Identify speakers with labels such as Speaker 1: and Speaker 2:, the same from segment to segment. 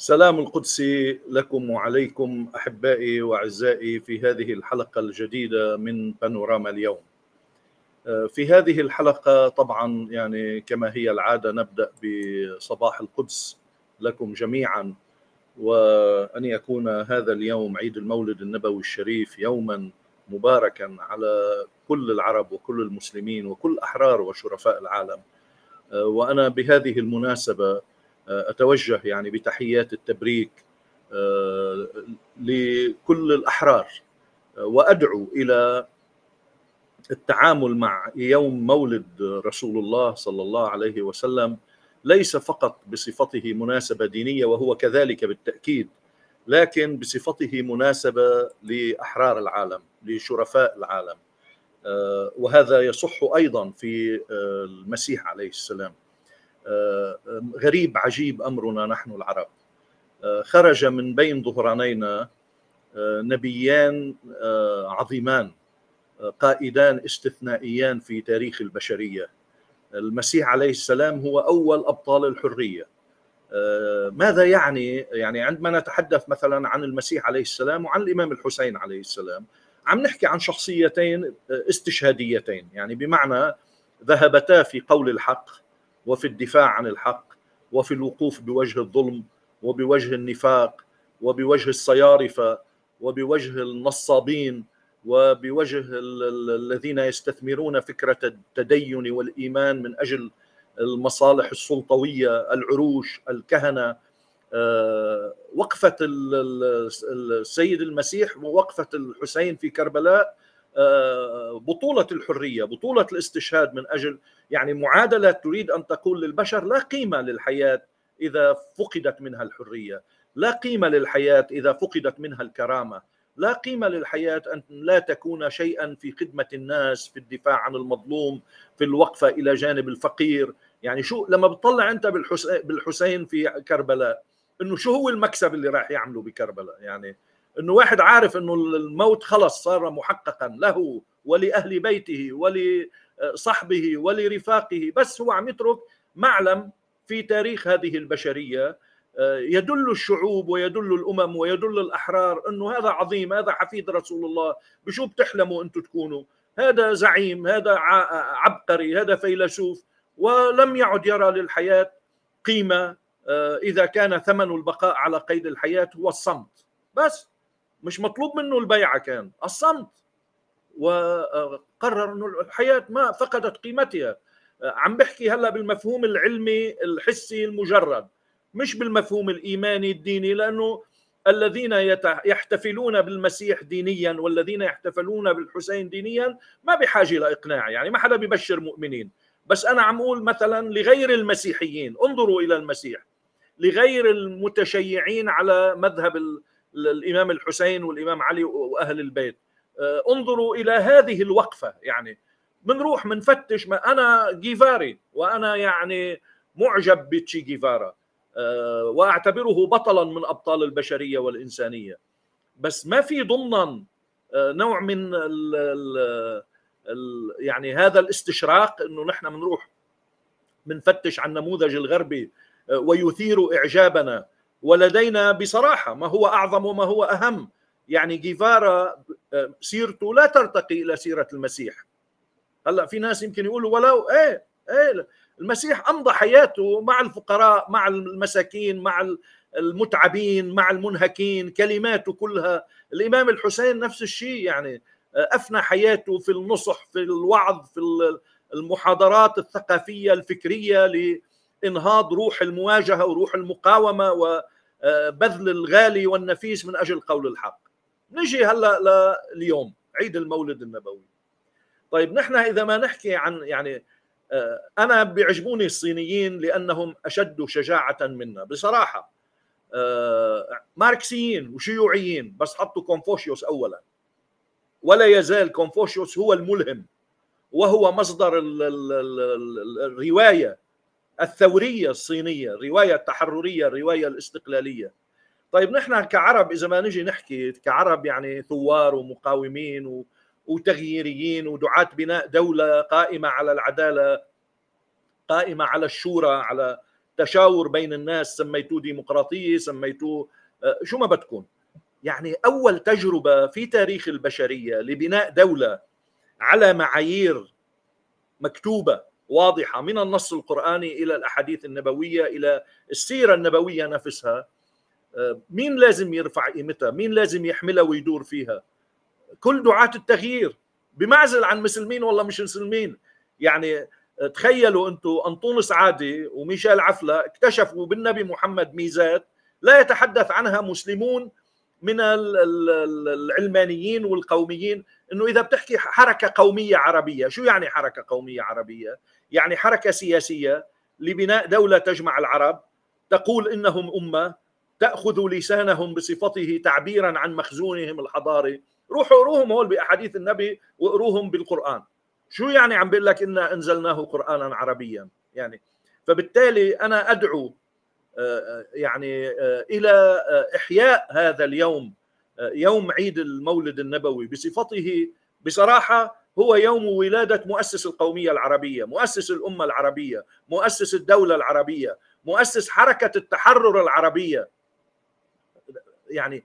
Speaker 1: سلام القدس لكم وعليكم أحبائي وأعزائي في هذه الحلقة الجديدة من بانوراما اليوم. في هذه الحلقة طبعا يعني كما هي العادة نبدأ بصباح القدس لكم جميعا وأن يكون هذا اليوم عيد المولد النبوي الشريف يوما مباركا على كل العرب وكل المسلمين وكل أحرار وشرفاء العالم. وأنا بهذه المناسبة أتوجه يعني بتحيات التبريك لكل الأحرار وأدعو إلى التعامل مع يوم مولد رسول الله صلى الله عليه وسلم ليس فقط بصفته مناسبة دينية وهو كذلك بالتأكيد لكن بصفته مناسبة لأحرار العالم لشرفاء العالم وهذا يصح أيضا في المسيح عليه السلام. غريب عجيب أمرنا نحن العرب. خرج من بين ظهرانينا نبيان عظيمان قائدان استثنائيان في تاريخ البشرية. المسيح عليه السلام هو أول أبطال الحرية. ماذا يعني؟ يعني عندما نتحدث مثلا عن المسيح عليه السلام وعن الإمام الحسين عليه السلام عم نحكي عن شخصيتين استشهاديتين. يعني بمعنى ذهبتا في قول الحق وفي الدفاع عن الحق وفي الوقوف بوجه الظلم وبوجه النفاق وبوجه الصيارفه وبوجه النصابين وبوجه الذين يستثمرون فكرة التدين والإيمان من أجل المصالح السلطوية العروش الكهنة. وقفة السيد المسيح ووقفة الحسين في كربلاء بطولة الحرية بطولة الاستشهاد من أجل يعني معادلة تريد أن تقول للبشر لا قيمة للحياة إذا فقدت منها الحرية لا قيمة للحياة إذا فقدت منها الكرامة لا قيمة للحياة أن لا تكون شيئا في خدمة الناس في الدفاع عن المظلوم في الوقفة إلى جانب الفقير. يعني شو لما بتطلع أنت بالحسين في كربلاء إنه شو هو المكسب اللي راح يعمله بكربلاء؟ يعني إنه واحد عارف إنه الموت خلص صار محققا له ولأهل بيته ولصحبه ولرفاقه بس هو عم يترك معلم في تاريخ هذه البشرية. يدل الشعوب ويدل الأمم ويدل الأحرار إنه هذا عظيم هذا حفيد رسول الله. بشو بتحلموا أنتم تكونوا؟ هذا زعيم هذا عبقري هذا فيلسوف ولم يعد يرى للحياة قيمة إذا كان ثمن البقاء على قيد الحياة هو الصمت. بس مش مطلوب منه البيعه كان الصمت. وقرر إنه الحياة ما فقدت قيمتها. عم بحكي هلأ بالمفهوم العلمي الحسي المجرد مش بالمفهوم الإيماني الديني لأنه الذين يحتفلون بالمسيح دينيا والذين يحتفلون بالحسين دينيا ما بحاجة لاقناع يعني ما حدا ببشر مؤمنين. بس أنا عم أقول مثلا لغير المسيحيين انظروا إلى المسيح. لغير المتشيعين على مذهب الامام الحسين والإمام علي وأهل البيت. انظروا إلى هذه الوقفة يعني بنروح بنفتش ما أنا جيفاري وأنا يعني معجب بتشي جيفارا وأعتبره بطلا من أبطال البشرية والإنسانية. بس ما في ضمنا نوع من ال ال ال يعني هذا الاستشراق إنه نحن بنروح بنفتش عن النموذج الغربي ويثير إعجابنا. ولدينا بصراحة ما هو أعظم وما هو أهم. يعني جيفارا سيرته لا ترتقي إلى سيرة المسيح. هلأ في ناس يمكن يقولوا ولو إيه إيه المسيح أمضى حياته مع الفقراء مع المساكين مع المتعبين مع المنهكين كلماته كلها. الإمام الحسين نفس الشيء يعني أفنى حياته في النصح في الوعظ في المحاضرات الثقافية الفكرية لإنهاض روح المواجهة وروح المقاومة وبذل الغالي والنفيس من أجل قول الحق. نجي هلا لليوم عيد المولد النبوي. طيب نحن إذا ما نحكي عن يعني أنا بيعجبوني الصينيين لأنهم أشد شجاعة منا بصراحة ماركسيين وشيوعيين بس حطوا كونفوشيوس اولا ولا يزال كونفوشيوس هو الملهم وهو مصدر الرواية الثورية الصينية الرواية التحررية الرواية الاستقلالية. طيب نحن كعرب إذا ما نجي نحكي كعرب يعني ثوار ومقاومين و وتغييريين ودعاة بناء دولة قائمة على العدالة قائمة على الشورى على تشاور بين الناس سميتوه ديمقراطية سميتوه آه، شو ما بدكم يعني أول تجربة في تاريخ البشرية لبناء دولة على معايير مكتوبة واضحة من النص القرآني إلى الأحاديث النبوية إلى السيرة النبوية نفسها. آه، مين لازم يرفع قيمتها؟ مين لازم يحملها ويدور فيها؟ كل دعاة التغيير. بمعزل عن مسلمين والله مش مسلمين. يعني آه، تخيلوا أنتم أنطونس عادي وميشيل عفلة اكتشفوا بالنبي محمد ميزات لا يتحدث عنها مسلمون من العلمانيين والقوميين. إنه إذا بتحكي حركة قومية عربية شو يعني حركة قومية عربية؟ يعني حركة سياسية لبناء دولة تجمع العرب تقول إنهم أمة تأخذ لسانهم بصفته تعبيرا عن مخزونهم الحضاري. روحوا اقروهم هول بأحاديث النبي واقروهم بالقرآن. شو يعني عم بيقول لك انا أنزلناه قرانا عربيا؟ يعني فبالتالي أنا أدعو آه، يعني آه، إلى آه، إحياء هذا اليوم يوم عيد المولد النبوي بصفته بصراحة هو يوم ولادة مؤسس القومية العربية، مؤسس الأمة العربية، مؤسس الدولة العربية، مؤسس حركة التحرر العربية. يعني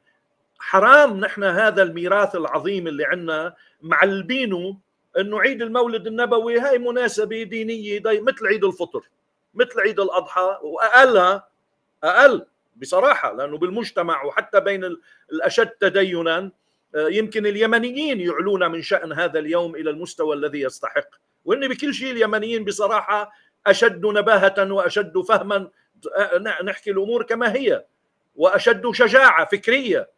Speaker 1: حرام نحن هذا الميراث العظيم اللي عندنا معلبينه انه عيد المولد النبوي هاي مناسبة دينية مثل عيد الفطر مثل عيد الأضحى واقلها أقل بصراحة لأنه بالمجتمع وحتى بين الأشد تدينا يمكن اليمنيين يعلون من شأن هذا اليوم إلى المستوى الذي يستحق. وان بكل شيء اليمنيين بصراحة أشد نباهة وأشد فهما. آه، نحكي الأمور كما هي وأشد شجاعة فكرية.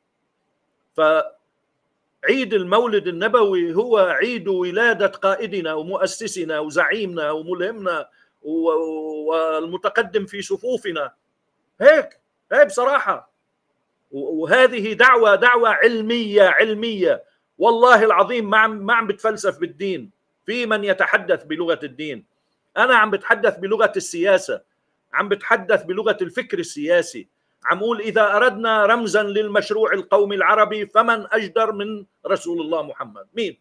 Speaker 1: فعيد المولد النبوي هو عيد ولادة قائدنا ومؤسسنا وزعيمنا وملهمنا والمتقدم في صفوفنا. هيك هيك بصراحة. وهذه دعوة دعوة علمية علمية. والله العظيم ما عم ما عم بتفلسف بالدين. في من يتحدث بلغة الدين. أنا عم بتحدث بلغة السياسة. عم بتحدث بلغة الفكر السياسي. عم أقول إذا أردنا رمزا للمشروع القومي العربي فمن أجدر من رسول الله محمد؟ مين؟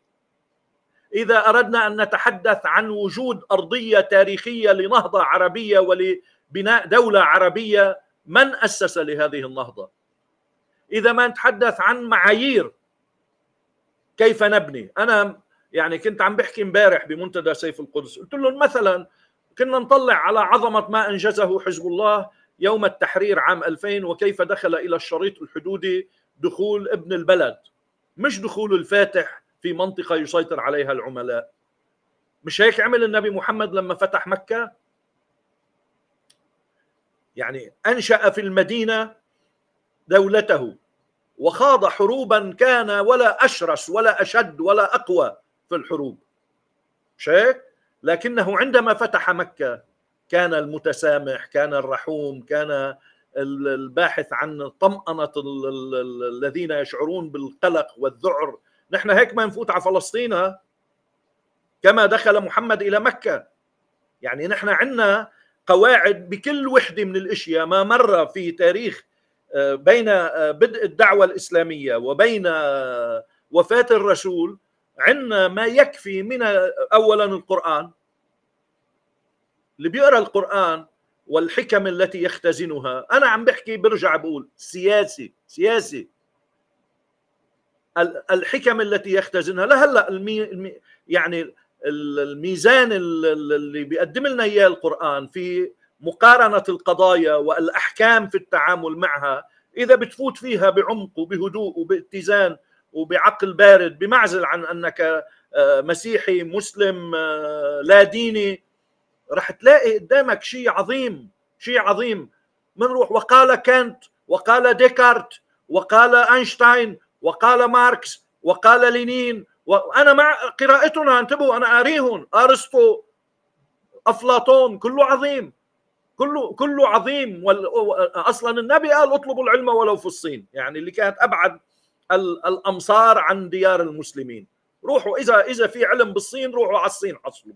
Speaker 1: إذا أردنا أن نتحدث عن وجود أرضية تاريخية لنهضة عربية ولبناء دولة عربية من أسس لهذه النهضة؟ إذا ما نتحدث عن معايير كيف نبني؟ أنا يعني كنت عم بحكي امبارح بمنتدى سيف القدس قلت لهم مثلا كنا نطلع على عظمة ما أنجزه حزب الله يوم التحرير عام 2000 وكيف دخل إلى الشريط الحدودي دخول ابن البلد. مش دخول الفاتح في منطقة يسيطر عليها العملاء. مش هيك عمل النبي محمد لما فتح مكة؟ يعني أنشأ في المدينة دولته. وخاض حروبا كان ولا أشرس ولا أشد ولا أقوى في الحروب. هيك لكنه عندما فتح مكة كان المتسامح كان الرحوم كان الباحث عن طمأنة الذين يشعرون بالقلق والذعر. نحن هيك ما نفوت على فلسطين كما دخل محمد إلى مكة. يعني نحن عندنا قواعد بكل وحدة من الأشياء. ما مر في تاريخ بين آه، بدء الدعوة الإسلامية وبين آه، وفاة الرسول عندنا ما يكفي من أولا القرآن. اللي بيقرأ القرآن والحكم التي يختزنها. أنا عم بحكي برجع بقول سياسي سياسي. الحكم التي يختزنها. لهلأ المي يعني الميزان اللي بيقدم لنا إياه القرآن في مقارنة القضايا والأحكام في التعامل معها إذا بتفوت فيها بعمق وبهدوء وباتزان وبعقل بارد بمعزل عن أنك آه، مسيحي مسلم آه، لا ديني رح تلاقي قدامك شيء عظيم شيء عظيم. منروح وقال كانط وقال ديكارت وقال أينشتاين وقال ماركس وقال لينين وأنا مع قراءتنا انتبهوا أنا قاريهم أرسطو أفلاطون كله عظيم. كله كله عظيم أصلا النبي قال اطلبوا العلم ولو في الصين يعني اللي كانت أبعد الأمصار عن ديار المسلمين. روحوا إذا إذا في علم بالصين روحوا على الصين حصلوا.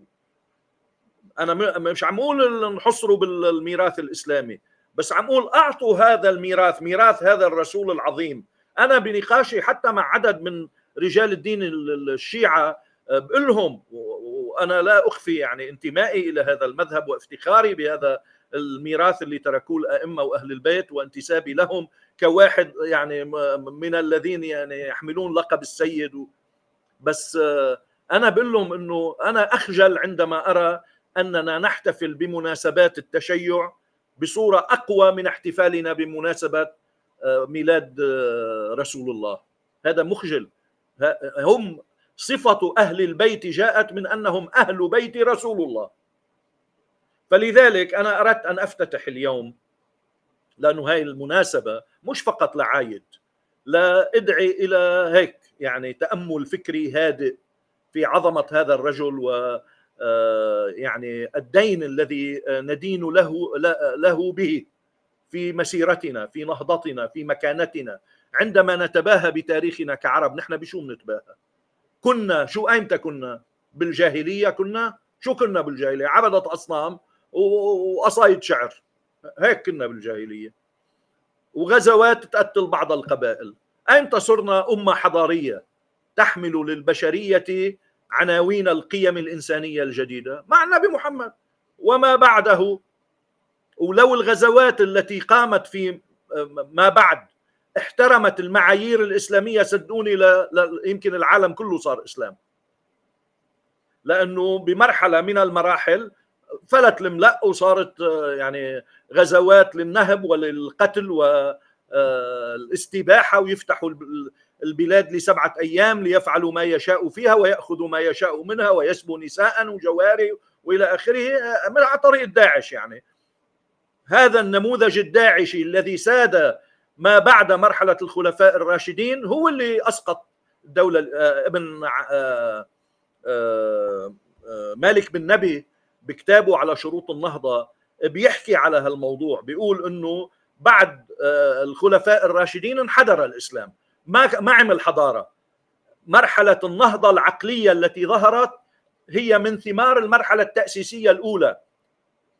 Speaker 1: أنا مش عم أقول نحصروا بالميراث الإسلامي بس عم أقول أعطوا هذا الميراث ميراث هذا الرسول العظيم. أنا بنقاشي حتى مع عدد من رجال الدين الشيعة آه، بقول لهم وأنا لا أخفي يعني انتمائي إلى هذا المذهب وافتخاري بهذا الميراث اللي تركوه الأئمة وأهل البيت وانتسابي لهم كواحد يعني من الذين يعني يحملون لقب السيد. بس آه، أنا بقول لهم إنه أنا أخجل عندما أرى أننا نحتفل بمناسبات التشيع بصورة أقوى من احتفالنا بمناسبة آه، ميلاد آه، رسول الله. هذا مخجل. هم صفة أهل البيت جاءت من أنهم أهل بيت رسول الله. فلذلك أنا أردت أن أفتتح اليوم لأنه هاي المناسبة مش فقط لعايد لا أدعي إلى هيك يعني تأمل فكري هادئ في عظمة هذا الرجل و آه، يعني الدين الذي ندين له له به في مسيرتنا في نهضتنا في مكانتنا. عندما نتباهى بتاريخنا كعرب نحن بشو بنتباهى؟ كنا شو أيمتى كنا؟ بالجاهلية كنا؟ شو كنا بالجاهلية؟ عبدة أصنام وقصايد شعر. هيك كنا بالجاهلية. وغزوات تقتل بعض القبائل. ايمتى صرنا أمة حضارية تحمل للبشرية عناوين القيم الإنسانية الجديدة. مع النبي محمد. وما بعده. ولو الغزوات التي قامت في ما بعد احترمت المعايير الإسلامية صدقوني يمكن العالم كله صار إسلام. لأنه بمرحلة من المراحل فلت الملأ وصارت يعني غزوات للنهب وللقتل والاستباحه ويفتحوا البلاد لسبعة أيام ليفعلوا ما يشاء فيها ويأخذوا ما يشاء منها ويسبوا نساء وجواري وإلى آخره من على طريق داعش يعني. هذا النموذج الداعشي الذي ساد ما بعد مرحلة الخلفاء الراشدين هو اللي أسقط الدولة آه، ابن آه، آه، مالك بن نبي بكتابه على شروط النهضة بيحكي على هالموضوع بيقول إنه بعد الخلفاء الراشدين انحدر الإسلام ما ما عمل حضارة. مرحلة النهضة العقلية التي ظهرت هي من ثمار المرحلة التأسيسية الأولى.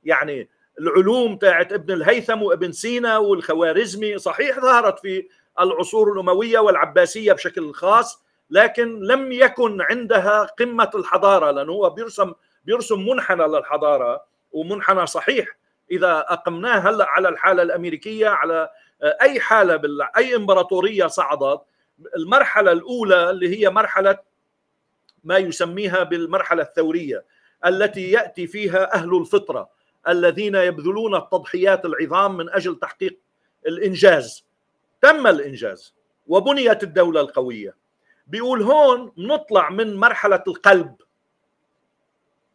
Speaker 1: يعني العلوم تاعت ابن الهيثم وابن سينا والخوارزمي صحيح ظهرت في العصور الأموية والعباسية بشكل خاص لكن لم يكن عندها قمة الحضارة لأنه هو بيرسم بيرسم منحنى للحضارة ومنحنى صحيح. إذا أقمناه هلأ على الحالة الأمريكية على أي حالة بال... أي إمبراطورية صعدت المرحلة الأولى اللي هي مرحلة ما يسميها بالمرحلة الثورية التي يأتي فيها أهل الفطرة الذين يبذلون التضحيات العظام من أجل تحقيق الإنجاز. تم الإنجاز وبنيت الدولة القوية. بيقول هون نطلع من مرحلة القلب.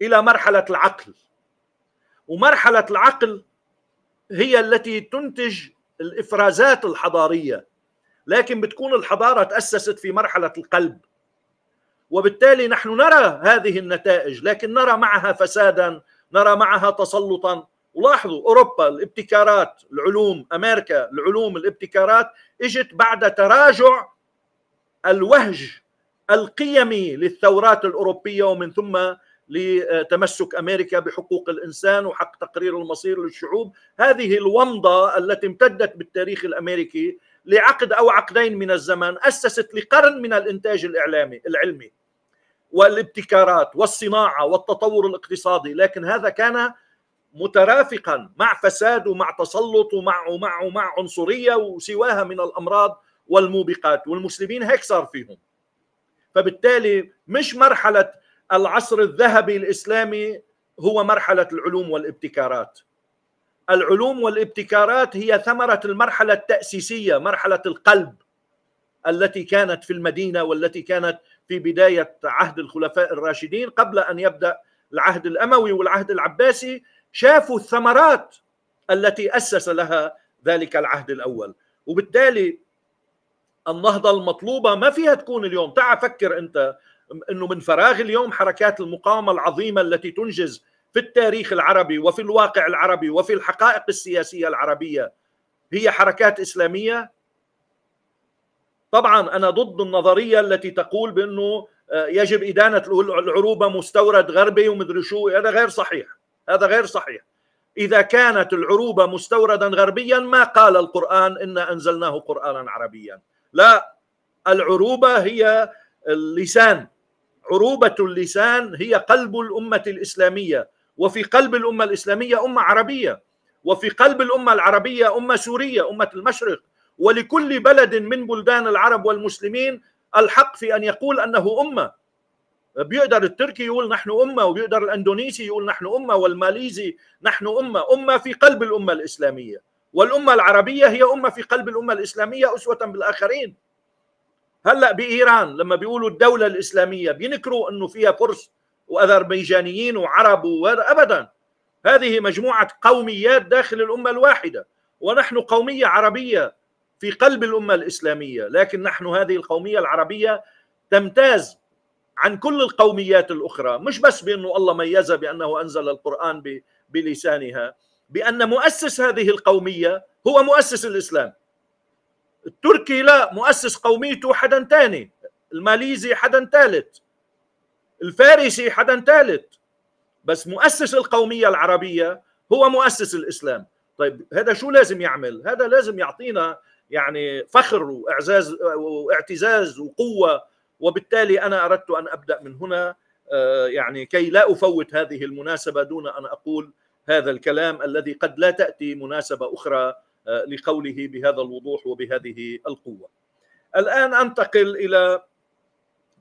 Speaker 1: إلى مرحلة العقل. ومرحلة العقل هي التي تنتج الإفرازات الحضارية. لكن بتكون الحضارة تأسست في مرحلة القلب. وبالتالي نحن نرى هذه النتائج لكن نرى معها فسادا نرى معها تسلطا. ولاحظوا أوروبا الابتكارات العلوم أمريكا العلوم الابتكارات إجت بعد تراجع الوهج القيمي للثورات الأوروبية ومن ثم لتمسك أمريكا بحقوق الإنسان وحق تقرير المصير للشعوب، هذه الومضة التي امتدت بالتاريخ الأمريكي لعقد أو عقدين من الزمن أسست لقرن من الإنتاج الاعلامي العلمي والابتكارات والصناعة والتطور الاقتصادي، لكن هذا كان مترافقا مع فساد ومع تسلط ومع ومع ومع عنصرية وسواها من الأمراض والموبقات. والمسلمين هيك صار فيهم. فبالتالي مش مرحلة العصر الذهبي الإسلامي هو مرحلة العلوم والابتكارات. العلوم والابتكارات هي ثمرة المرحلة التأسيسية مرحلة القلب التي كانت في المدينة والتي كانت في بداية عهد الخلفاء الراشدين قبل أن يبدأ العهد الأموي والعهد العباسي. شافوا الثمرات التي أسس لها ذلك العهد الأول. وبالتالي النهضة المطلوبة ما فيها تكون اليوم. تعال فكر أنت إنه من فراغ اليوم حركات المقاومة العظيمة التي تنجز في التاريخ العربي وفي الواقع العربي وفي الحقائق السياسية العربية. هي حركات إسلامية. طبعا أنا ضد النظرية التي تقول بأنه آه، يجب إدانة العروبة مستورد غربي ومدري شو. هذا غير صحيح. هذا غير صحيح. إذا كانت العروبة مستوردا غربيا ما قال القرآن إنا أنزلناه قرانا عربيا. لا العروبة هي اللسان. عروبة اللسان هي قلب الأمة الإسلامية. وفي قلب الأمة الإسلامية أمة عربية. وفي قلب الأمة العربية أمة سورية أمة المشرق. ولكل بلد من بلدان العرب والمسلمين الحق في أن يقول أنه أمة. بيقدر التركي يقول نحن أمة وبيقدر الإندونيسي يقول نحن أمة والماليزي نحن أمة. أمة في قلب الأمة الإسلامية. والأمة العربية هي أمة في قلب الأمة الإسلامية أسوة بالآخرين. هلا بإيران لما بيقولوا الدولة الإسلامية بينكروا إنه فيها فرس وأذربيجانيين وعرب ابدا. هذه مجموعة قوميات داخل الأمة الواحدة. ونحن قومية عربية في قلب الأمة الإسلامية لكن نحن هذه القومية العربية تمتاز عن كل القوميات الأخرى. مش بس بأنه الله ميزها بأنه أنزل القرآن بلسانها. بأن مؤسس هذه القومية هو مؤسس الإسلام. التركي لا مؤسس قوميته حدا ثاني الماليزي حدا ثالث الفارسي حدا ثالث بس مؤسس القومية العربية هو مؤسس الإسلام. طيب هذا شو لازم يعمل؟ هذا لازم يعطينا يعني فخر وإعزاز واعتزاز وقوة. وبالتالي أنا أردت أن أبدأ من هنا. آه، يعني كي لا أفوت هذه المناسبة دون أن أقول هذا الكلام الذي قد لا تأتي مناسبة أخرى. آه، لقوله بهذا الوضوح وبهذه القوة. الآن أنتقل إلى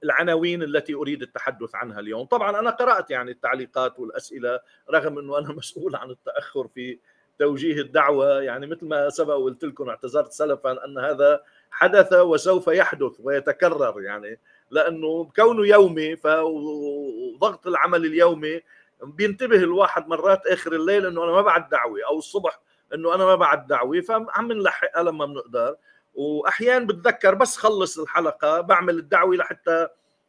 Speaker 1: العناوين التي أريد التحدث عنها اليوم، طبعا أنا قرأت يعني التعليقات والأسئلة رغم إنه أنا مسؤول عن التأخر في توجيه الدعوة. يعني مثل ما سبق وقلت لكم اعتذرت سلفا أن هذا حدث وسوف يحدث ويتكرر يعني. لأنه كونه يومي فضغط العمل اليومي بينتبه الواحد مرات آخر الليل إنه أنا ما بعد دعوة أو الصبح إنه أنا ما بعد دعوة فعم نلحقها لما بنقدر. واحيانا بتذكر بس خلص الحلقة بعمل الدعوة لحتى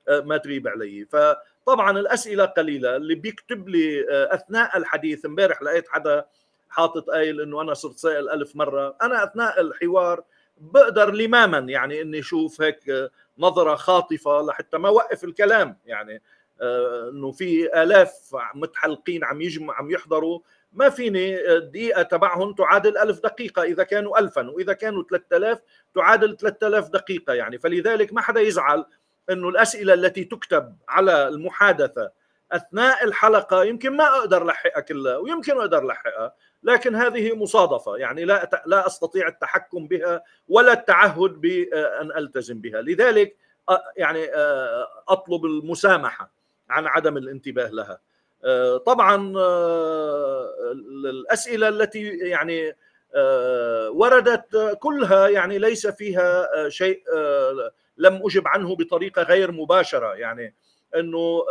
Speaker 1: آه، ما تغيب علي. فطبعا الأسئلة قليلة. اللي بيكتب لي آه، أثناء الحديث امبارح لقيت حدا حاطط قايل إنه أنا صرت سائل ألف مرة. أنا أثناء الحوار بقدر لماما يعني إني أشوف هيك نظرة خاطفة لحتى ما اوقف الكلام. يعني آه، إنه في آلاف متحلقين عم يجمع عم يحضروا. ما فيني الدقيقه تبعهم تعادل ألف دقيقة إذا كانوا ألفا وإذا كانوا 3000 تعادل 3000 دقيقة يعني. فلذلك ما حدا يزعل إنه الأسئلة التي تكتب على المحادثة أثناء الحلقة يمكن ما أقدر لحقها كلها ويمكن أقدر لحقها لكن هذه مصادفة يعني لا لا أستطيع التحكم بها ولا التعهد بأن ألتزم بها. لذلك يعني أطلب المسامحة عن عدم الانتباه لها. طبعا الأسئلة التي يعني وردت كلها يعني ليس فيها شيء لم أجب عنه بطريقة غير مباشرة. يعني إنه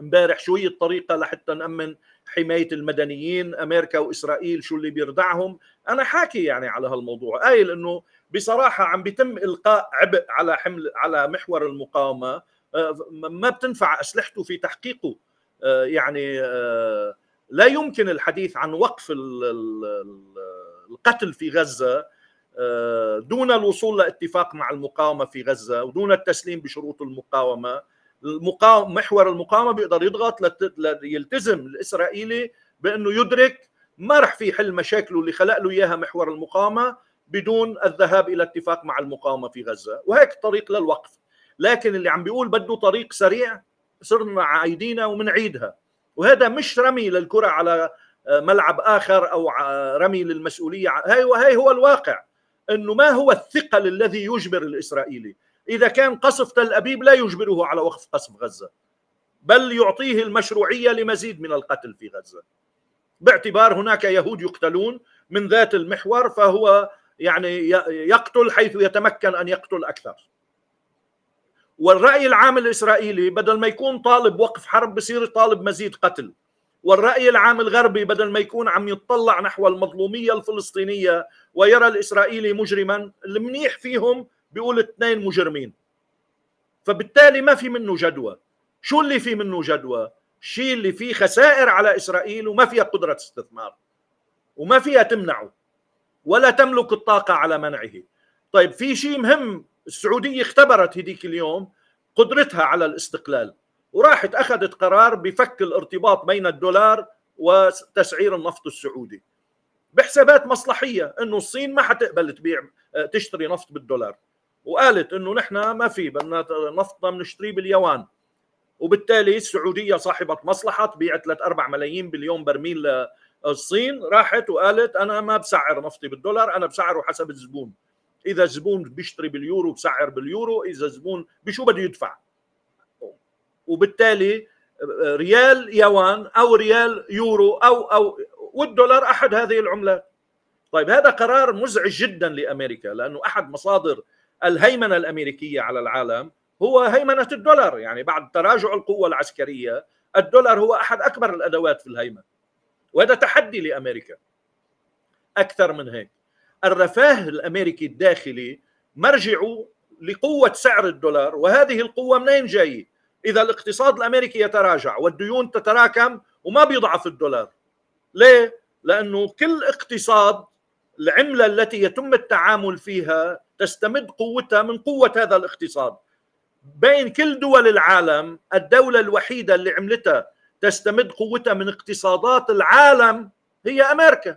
Speaker 1: امبارح شوية طريقه لحتى نأمن حماية المدنيين أمريكا وإسرائيل شو اللي بيردعهم. أنا حاكي يعني على هالموضوع. قايل إنه بصراحة عم بيتم إلقاء عبء على حمل على محور المقاومة. آه، ما بتنفع أسلحته في تحقيقه. آه، يعني آه، لا يمكن الحديث عن وقف القتل في غزة دون الوصول لاتفاق مع المقاومة في غزة ودون التسليم بشروط المقاومة. المقاوم محور المقاومة بيقدر يضغط يلتزم الإسرائيلي بأنه يدرك ما رح في يحل مشاكله اللي خلق له إياها محور المقاومة بدون الذهاب إلى اتفاق مع المقاومة في غزة. وهيك طريق للوقف. لكن اللي عم بيقول بده طريق سريع صرنا عايدينها ومنعيدها وهذا مش رمي للكرة على آه، ملعب آخر أو رمي للمسؤولية. هاي وهي هو الواقع. إنه ما هو الثقل الذي يجبر الإسرائيلي؟ إذا كان قصف تل أبيب لا يجبره على وقف قصف غزة بل يعطيه المشروعية لمزيد من القتل في غزة. باعتبار هناك يهود يقتلون من ذات المحور فهو يعني يقتل حيث يتمكن أن يقتل أكثر. والرأي العام الإسرائيلي بدل ما يكون طالب وقف حرب بصير طالب مزيد قتل. والرأي العام الغربي بدل ما يكون عم يطلع نحو المظلومية الفلسطينية ويرى الإسرائيلي مجرما المنيح فيهم بيقول اثنين مجرمين. فبالتالي ما في منه جدوى. شو اللي في منه جدوى؟ الشيء اللي فيه خسائر على إسرائيل وما فيها قدرة استثمار. وما فيها تمنعه. ولا تملك الطاقة على منعه. طيب في شيء مهم السعودية اختبرت هديك اليوم قدرتها على الاستقلال وراحت أخذت قرار بفك الارتباط بين الدولار وتسعير النفط السعودي بحسابات مصلحية إنه الصين ما حتقبل تبيع تشتري نفط بالدولار وقالت إنه نحن ما في بدنا نفطنا بنشتريه باليوان وبالتالي السعودية صاحبة مصلحة تبيع 3 4 ملايين باليوم برميل الصين راحت وقالت أنا ما بسعر نفطي بالدولار أنا بسعره حسب الزبون. إذا الزبون بيشتري باليورو بسعر باليورو إذا الزبون بشو بده يدفع؟ وبالتالي ريال يوان أو ريال يورو أو أو والدولار أحد هذه العملات طيب هذا قرار مزعج جدا لأمريكا لأنه أحد مصادر الهيمنة الأمريكية على العالم هو هيمنة الدولار. يعني بعد تراجع القوة العسكرية الدولار هو أحد أكبر الأدوات في الهيمنة وهذا تحدي لأمريكا. أكثر من هيك. الرفاه الأمريكي الداخلي مرجعه لقوة سعر الدولار وهذه القوة منين جاي؟ إذا الاقتصاد الأمريكي يتراجع والديون تتراكم وما بيضعف الدولار. ليه؟ لأنه كل اقتصاد العملة التي يتم التعامل فيها تستمد قوتها من قوة هذا الاقتصاد. بين كل دول العالم الدولة الوحيدة اللي عملتها تستمد قوتها من اقتصادات العالم هي أمريكا.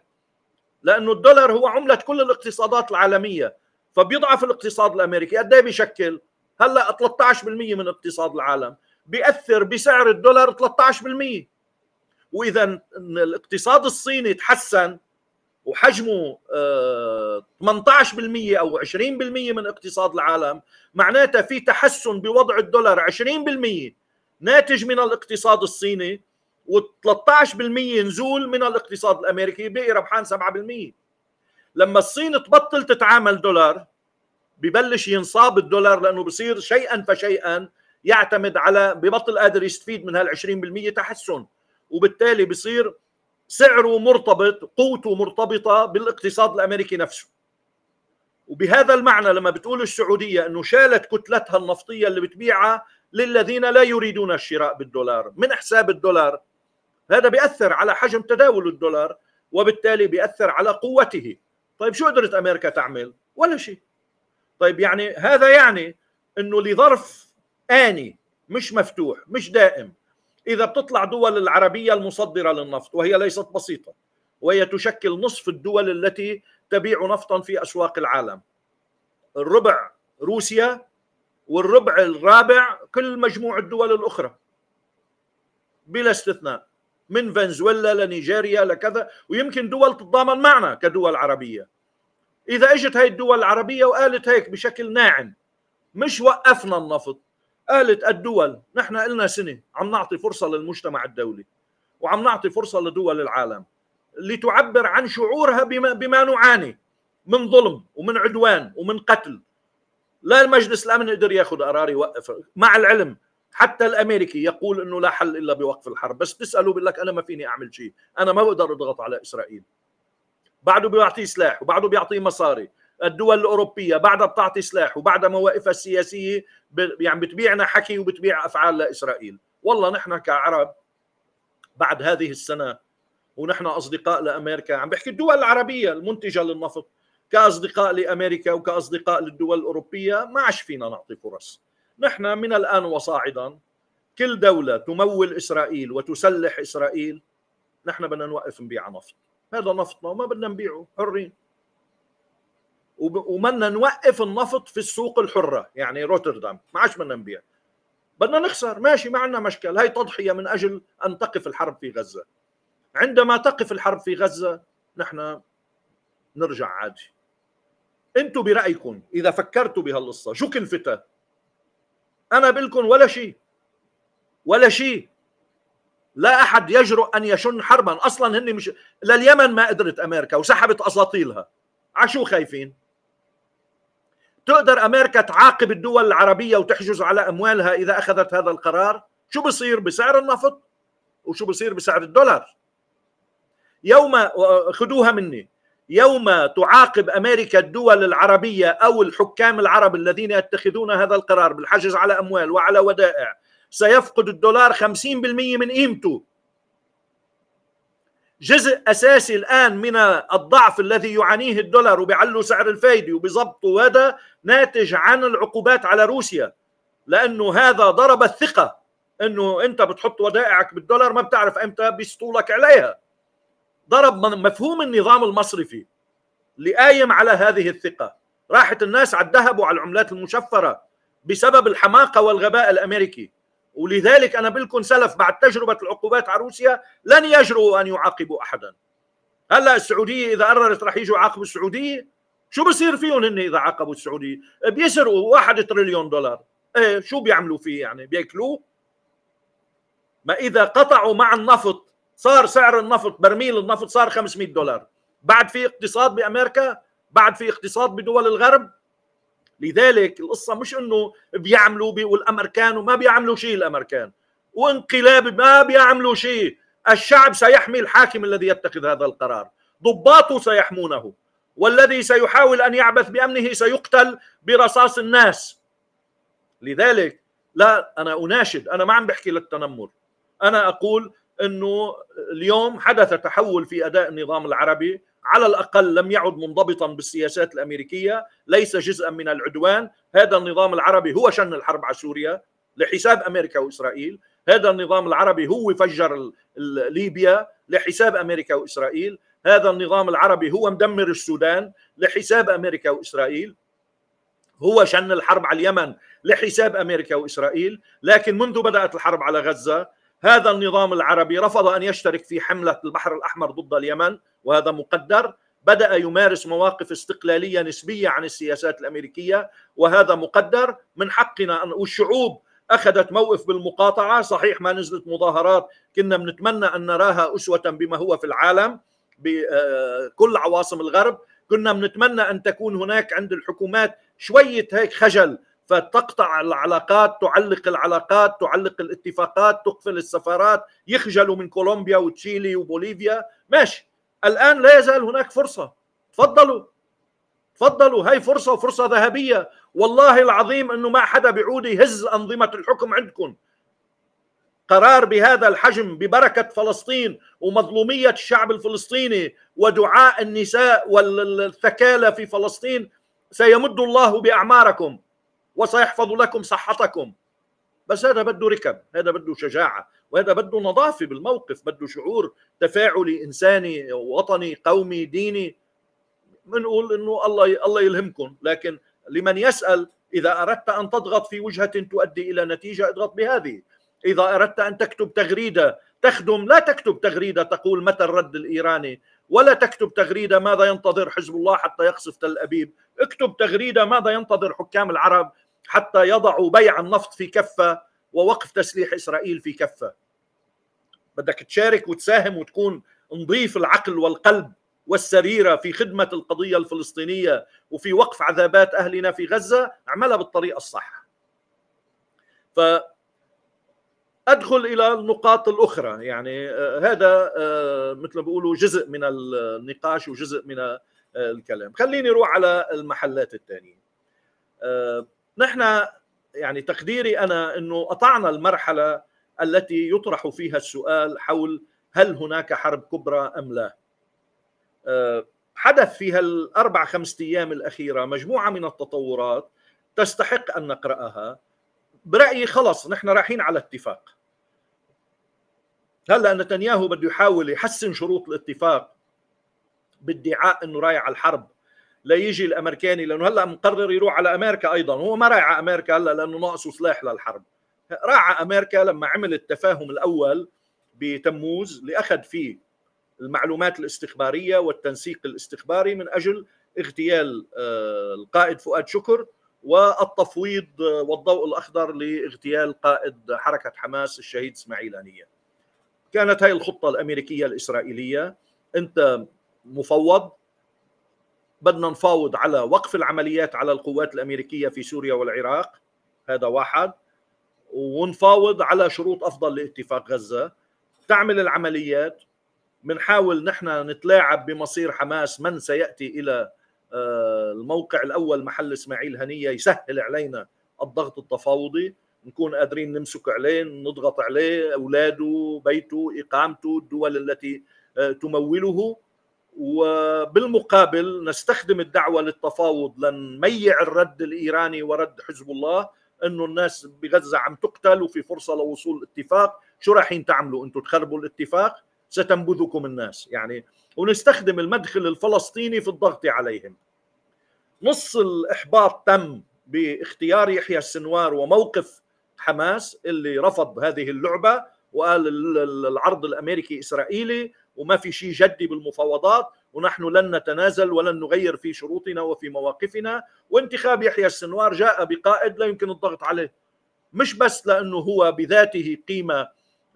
Speaker 1: لأنه الدولار هو عملة كل الاقتصادات العالمية. فبيضعف الاقتصاد الأمريكي. قد إيه بيشكل؟ هلأ 13% من اقتصاد العالم. بيأثر بسعر الدولار 13% وإذا الاقتصاد الصيني تحسن وحجمه 18% آه، أو 20% من اقتصاد العالم معناتها في تحسن بوضع الدولار 20% ناتج من الاقتصاد الصيني و13% نزول من الاقتصاد الأمريكي بقي ربحان 7% لما الصين تبطل تتعامل دولار ببلش ينصاب الدولار لأنه بصير شيئا فشيئا يعتمد على ببطل قادر يستفيد من هال 20% تحسن. وبالتالي بصير سعره مرتبط قوته مرتبطة بالاقتصاد الأمريكي نفسه. وبهذا المعنى لما بتقول السعودية أنه شالت كتلتها النفطية اللي بتبيعها للذين لا يريدون الشراء بالدولار من حساب الدولار؟ هذا بيأثر على حجم تداول الدولار وبالتالي بيأثر على قوته. طيب شو قدرت أمريكا تعمل؟ ولا شيء. طيب يعني هذا يعني أنه لظرف آني مش مفتوح مش دائم. إذا بتطلع دول العربية المصدرة للنفط وهي ليست بسيطة وهي تشكل نصف الدول التي تبيع نفطا في أسواق العالم. الربع روسيا والربع الرابع كل مجموع الدول الأخرى. بلا استثناء. من فنزويلا لنيجيريا لكذا ويمكن دول تتضامن معنا كدول عربية. إذا إجت هاي الدول العربية وقالت هيك بشكل ناعم مش وقفنا النفط قالت الدول نحن لنا سنة عم نعطي فرصة للمجتمع الدولي وعم نعطي فرصة لدول العالم لتعبر عن شعورها بما, بما نعاني من ظلم ومن عدوان ومن قتل. لا المجلس الامن قدر ياخذ قرار يوقف مع العلم حتى الأمريكي يقول إنه لا حل إلا بوقف الحرب بس تساله بيقول لك أنا ما فيني أعمل شيء أنا ما بقدر أضغط على إسرائيل. بعده بيعطيه سلاح وبعده بيعطيه مصاري. الدول الأوروبية بعدها بتعطي سلاح وبعدها مواقفها السياسية يعني بتبيعنا حكي وبتبيع أفعال لإسرائيل. والله نحن كعرب بعد هذه السنة ونحن أصدقاء لأمريكا عم بحكي الدول العربية المنتجة للنفط كأصدقاء لأمريكا وكأصدقاء للدول الأوروبية ما عادش فينا نعطي فرص. نحن من الآن وصاعدا. كل دولة تمول إسرائيل وتسلح إسرائيل. نحن بدنا نوقف نبيع نفط. هذا نفطنا وما بدنا نبيعه. حرين. ومنا نوقف النفط في السوق الحرة يعني روتردام. ما عادش بدنا نبيع. بدنا نخسر. ماشي ما عندنا مشكل هي تضحية من أجل أن تقف الحرب في غزة. عندما تقف الحرب في غزة نحن نرجع عادي. أنتم برأيكم إذا فكرتوا بهالقصة شو كلفتها أنا بقول ولا شيء. ولا شيء. لا أحد يجرؤ أن يشن حربا. أصلا هن مش لليمن ما قدرت أمريكا وسحبت أساطيلها. عشو خايفين؟ تقدر أمريكا تعاقب الدول العربية وتحجز على أموالها إذا أخذت هذا القرار؟ شو بصير؟ بسعر النفط؟ وشو بصير؟ بسعر الدولار. يوم خذوها مني. يوم تعاقب أمريكا الدول العربية أو الحكام العرب الذين يتخذون هذا القرار بالحجز على أموال وعلى ودائع سيفقد الدولار 50% من قيمته. جزء أساسي الآن من الضعف الذي يعانيه الدولار وبيعلوا سعر الفايدة وبيظبطوا هذا ناتج عن العقوبات على روسيا لأنه هذا ضرب الثقة إنه أنت بتحط ودائعك بالدولار ما بتعرف أمتى بيسطولك عليها. ضرب مفهوم النظام المصرفي اللي قايم على هذه الثقة. راحت الناس على الذهب وعلى العملات المشفرة بسبب الحماقة والغباء الأمريكي. ولذلك أنا بلكم سلف بعد تجربة العقوبات على روسيا لن يجرؤوا أن يعاقبوا احدا. هلا السعودية إذا قررت رح يجوا يعاقبوا السعودية شو بصير فيهم هن إذا عاقبوا السعودية؟ بيسرقوا واحد تريليون دولار. إيه شو بيعملوا فيه يعني؟ بيأكلوه؟ ما إذا قطعوا مع النفط صار سعر النفط برميل النفط صار 500 دولار. بعد في اقتصاد بأمريكا بعد في اقتصاد بدول الغرب. لذلك القصة مش إنه بيعملوا والأمريكان وما بيعملوا شيء الأمريكان. وانقلاب ما بيعملوا شيء. الشعب سيحمي الحاكم الذي يتخذ هذا القرار. ضباطه سيحمونه. والذي سيحاول أن يعبث بأمنه سيقتل برصاص الناس. لذلك لا أنا أناشد. أنا ما عم بحكي للتنمر. أنا أقول إنه اليوم حدث تحول في أداء النظام العربي. على الأقل لم يعد منضبطا بالسياسات الأمريكية. ليس جزءا من العدوان. هذا النظام العربي هو شن الحرب على سوريا لحساب أمريكا وإسرائيل. هذا النظام العربي هو فجر ليبيا لحساب أمريكا وإسرائيل. هذا النظام العربي هو مدمر السودان لحساب أمريكا وإسرائيل. هو شن الحرب على اليمن لحساب أمريكا وإسرائيل. لكن منذ بدأت الحرب على غزة هذا النظام العربي رفض أن يشترك في حملة البحر الأحمر ضد اليمن وهذا مقدر. بدأ يمارس مواقف استقلالية نسبية عن السياسات الأمريكية وهذا مقدر. من حقنا ان والشعوب أخذت موقف بالمقاطعة. صحيح ما نزلت مظاهرات كنا بنتمنى أن نراها أسوة بما هو في العالم بكل عواصم الغرب. كنا بنتمنى أن تكون هناك عند الحكومات شوية هيك خجل فتقطع العلاقات تعلق العلاقات تعلق الاتفاقات تقفل السفارات يخجلوا من كولومبيا وتشيلي وبوليفيا. ماشي. الآن لا يزال هناك فرصة. تفضلوا. تفضلوا. هاي فرصة وفرصة ذهبية. والله العظيم أنه ما حدا بيعود يهز أنظمة الحكم عندكم. قرار بهذا الحجم ببركة فلسطين ومظلومية الشعب الفلسطيني ودعاء النساء والثكالى في فلسطين سيمد الله بأعماركم. وسيحفظ لكم صحتكم. بس هذا بده ركب هذا بده شجاعة وهذا بده نظافة بالموقف بده شعور تفاعلي إنساني وطني قومي ديني. بنقول إنه الله الله يلهمكم لكن لمن يسأل إذا أردت أن تضغط في وجهة تؤدي إلى نتيجة اضغط بهذه. إذا أردت أن تكتب تغريدة تخدم لا تكتب تغريدة تقول متى الرد الإيراني ولا تكتب تغريدة ماذا ينتظر حزب الله حتى يقصف تل أبيب. اكتب تغريدة ماذا ينتظر حكام العرب حتى يضعوا بيع النفط في كفة ووقف تسليح إسرائيل في كفة. بدك تشارك وتساهم وتكون نظيف العقل والقلب والسريرة في خدمة القضية الفلسطينية وفي وقف عذابات أهلنا في غزة اعملها بالطريقة الصح. ف ادخل إلى النقاط الأخرى. يعني آه، هذا آه، مثل ما بيقولوا جزء من النقاش وجزء من الكلام. خليني أروح على المحلات الثانية. آه، نحن يعني تقديري أنا إنه قطعنا المرحلة التي يطرح فيها السؤال حول هل هناك حرب كبرى أم لا. آه، حدث في هالأربع خمسة أيام الأخيرة مجموعة من التطورات تستحق أن نقرأها. برأيي خلص نحن رايحين على اتفاق. هلأ نتنياهو بده يحاول يحسن شروط الاتفاق بادعاء إنه رايح على الحرب. ليجي الأمريكاني لأنه هلأ مقرر يروح على أمريكا أيضا. هو ما رايح على أمريكا هلأ لأنه ناقصه سلاح للحرب. راح على أمريكا لما عمل التفاهم الأول بتموز لاخذ فيه المعلومات الاستخبارية والتنسيق الاستخباري من أجل اغتيال آه، القائد فؤاد شكر والتفويض والضوء الأخضر لاغتيال قائد حركة حماس الشهيد إسماعيل هنيه. كانت هاي الخطة الأمريكية الإسرائيلية. أنت مفوض بدنا نفاوض على وقف العمليات على القوات الأمريكية في سوريا والعراق هذا واحد. ونفاوض على شروط أفضل لاتفاق غزة. تعمل العمليات. بنحاول نحن نتلاعب بمصير حماس. من سيأتي إلى آه، الموقع الأول محل إسماعيل هنية يسهل علينا الضغط التفاوضي. نكون قادرين نمسك عليه نضغط عليه أولاده بيته إقامته الدول التي آه، تموله. وبالمقابل نستخدم الدعوة للتفاوض لنميع الرد الإيراني ورد حزب الله إنه الناس بغزة عم تقتل وفي فرصة لوصول اتفاق شو رايحين تعملوا أنتم تخربوا الاتفاق؟ ستنبذكم الناس. يعني ونستخدم المدخل الفلسطيني في الضغط عليهم. نص الإحباط تم باختيار يحيى السنوار وموقف حماس اللي رفض هذه اللعبة وقال العرض الأمريكي إسرائيلي وما في شيء جدي بالمفاوضات ونحن لن نتنازل ولن نغير في شروطنا وفي مواقفنا. وانتخاب يحيى السنوار جاء بقائد لا يمكن الضغط عليه. مش بس لأنه هو بذاته قيمة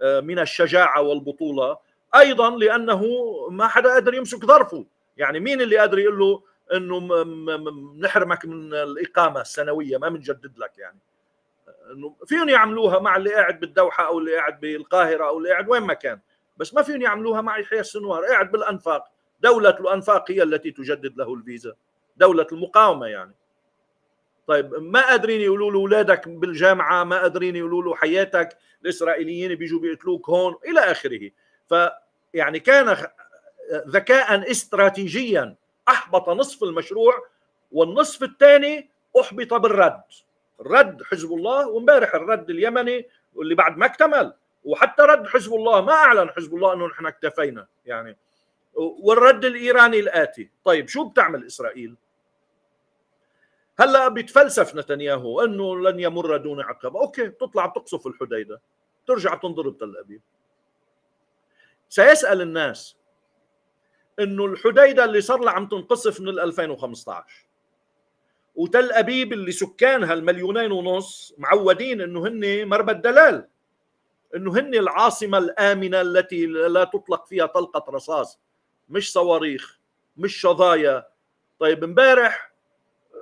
Speaker 1: آه، من الشجاعة والبطولة أيضا لأنه ما حدا قادر يمسك ظرفه. يعني مين اللي قادر يقول له إنه نحرمك من الإقامة السنوية؟ ما بنجدد لك يعني. إنه فيهم يعملوها مع اللي قاعد بالدوحة أو اللي قاعد بالقاهرة أو اللي قاعد وين ما كان. بس ما فيهم يعملوها مع يحيى السنوار. قاعد بالأنفاق. دولة الأنفاق هي التي تجدد له الفيزا. دولة المقاومة يعني. طيب ما قادرين يقولوا له اولادك بالجامعة ما قادرين يقولوا له حياتك الإسرائيليين بيجوا بيقتلوك هون إلى آخره. فيعني كان ذكاء استراتيجيا أحبط نصف المشروع والنصف الثاني أحبط بالرد. رد حزب الله وامبارح الرد اليمني واللي بعد ما اكتمل. وحتى رد حزب الله ما أعلن حزب الله إنه نحن اكتفينا يعني. والرد الإيراني الآتي. طيب شو بتعمل إسرائيل؟ هلأ بيتفلسف نتنياهو إنه لن يمر دون عقبه أوكي تطلع بتقصف الحديدة ترجع تنضرب تل أبيب. سيسأل الناس إنه الحديدة اللي صار لها عم تنقصف من 2015 وتل أبيب اللي سكانها المليونين ونص معودين إنه هن مربى الدلال. إنه هن العاصمة الآمنة التي لا تطلق فيها طلقة رصاص مش صواريخ مش شظايا. طيب امبارح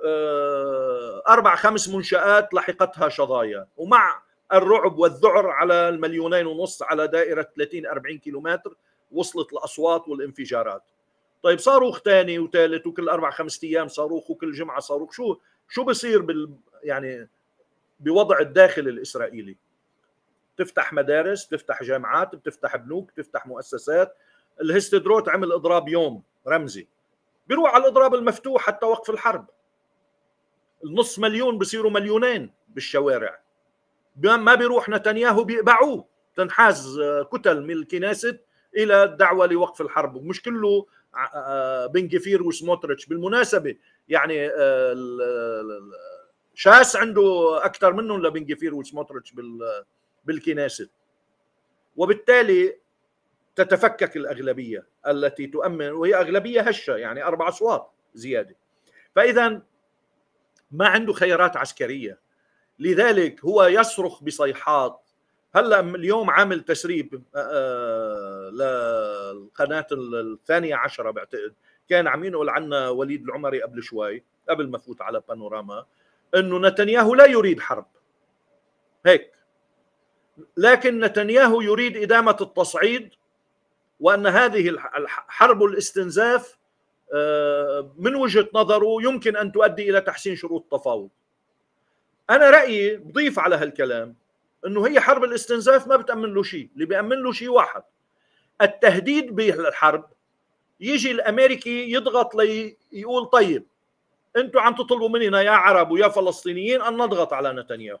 Speaker 1: آه، أربع خمس منشآت لحقتها شظايا. ومع الرعب والذعر على المليونين ونص على دائرة 30 40 كيلومتر وصلت الأصوات والانفجارات. طيب صاروخ ثاني وثالث وكل أربع خمس أيام صاروخ وكل جمعة صاروخ. شو شو بصير بال يعني بوضع الداخل الإسرائيلي؟ تفتح مدارس تفتح جامعات بتفتح بنوك تفتح مؤسسات. الهستدروت عمل إضراب يوم رمزي. بيروح على الإضراب المفتوح حتى وقف الحرب. النص مليون بصيروا مليونين بالشوارع. ما بيروح نتنياهو بيقبعوه تنحاز كتل من الكنيست إلى الدعوه لوقف الحرب. ومش كله آه، بن جفير وسموتريتش. بالمناسبة يعني آه، شاس عنده أكثر منهم لبن جفير وسموتريتش بالكنيسة. وبالتالي تتفكك الأغلبية التي تؤمن وهي أغلبية هشة يعني أربع أصوات زيادة. فاذا ما عنده خيارات عسكرية. لذلك هو يصرخ بصيحات. هلأ اليوم عامل تسريب آه، آه، للقناة الثانية عشرة بعتقد. كان عم ينقل عنا وليد العمري قبل شوي قبل ما فوت على بانوراما إنه نتنياهو لا يريد حرب. هيك. لكن نتنياهو يريد إدامة التصعيد وأن هذه حرب الاستنزاف آه، من وجهة نظره يمكن أن تؤدي إلى تحسين شروط التفاوض. أنا رأيي بضيف على هالكلام إنه هي حرب الاستنزاف ما بتأمن له شيء اللي بيأمن له شيء واحد. التهديد بالحرب يجي الأمريكي يضغط ليقول طيب أنتم عم تطلبوا مننا يا عرب ويا فلسطينيين أن نضغط على نتنياهو.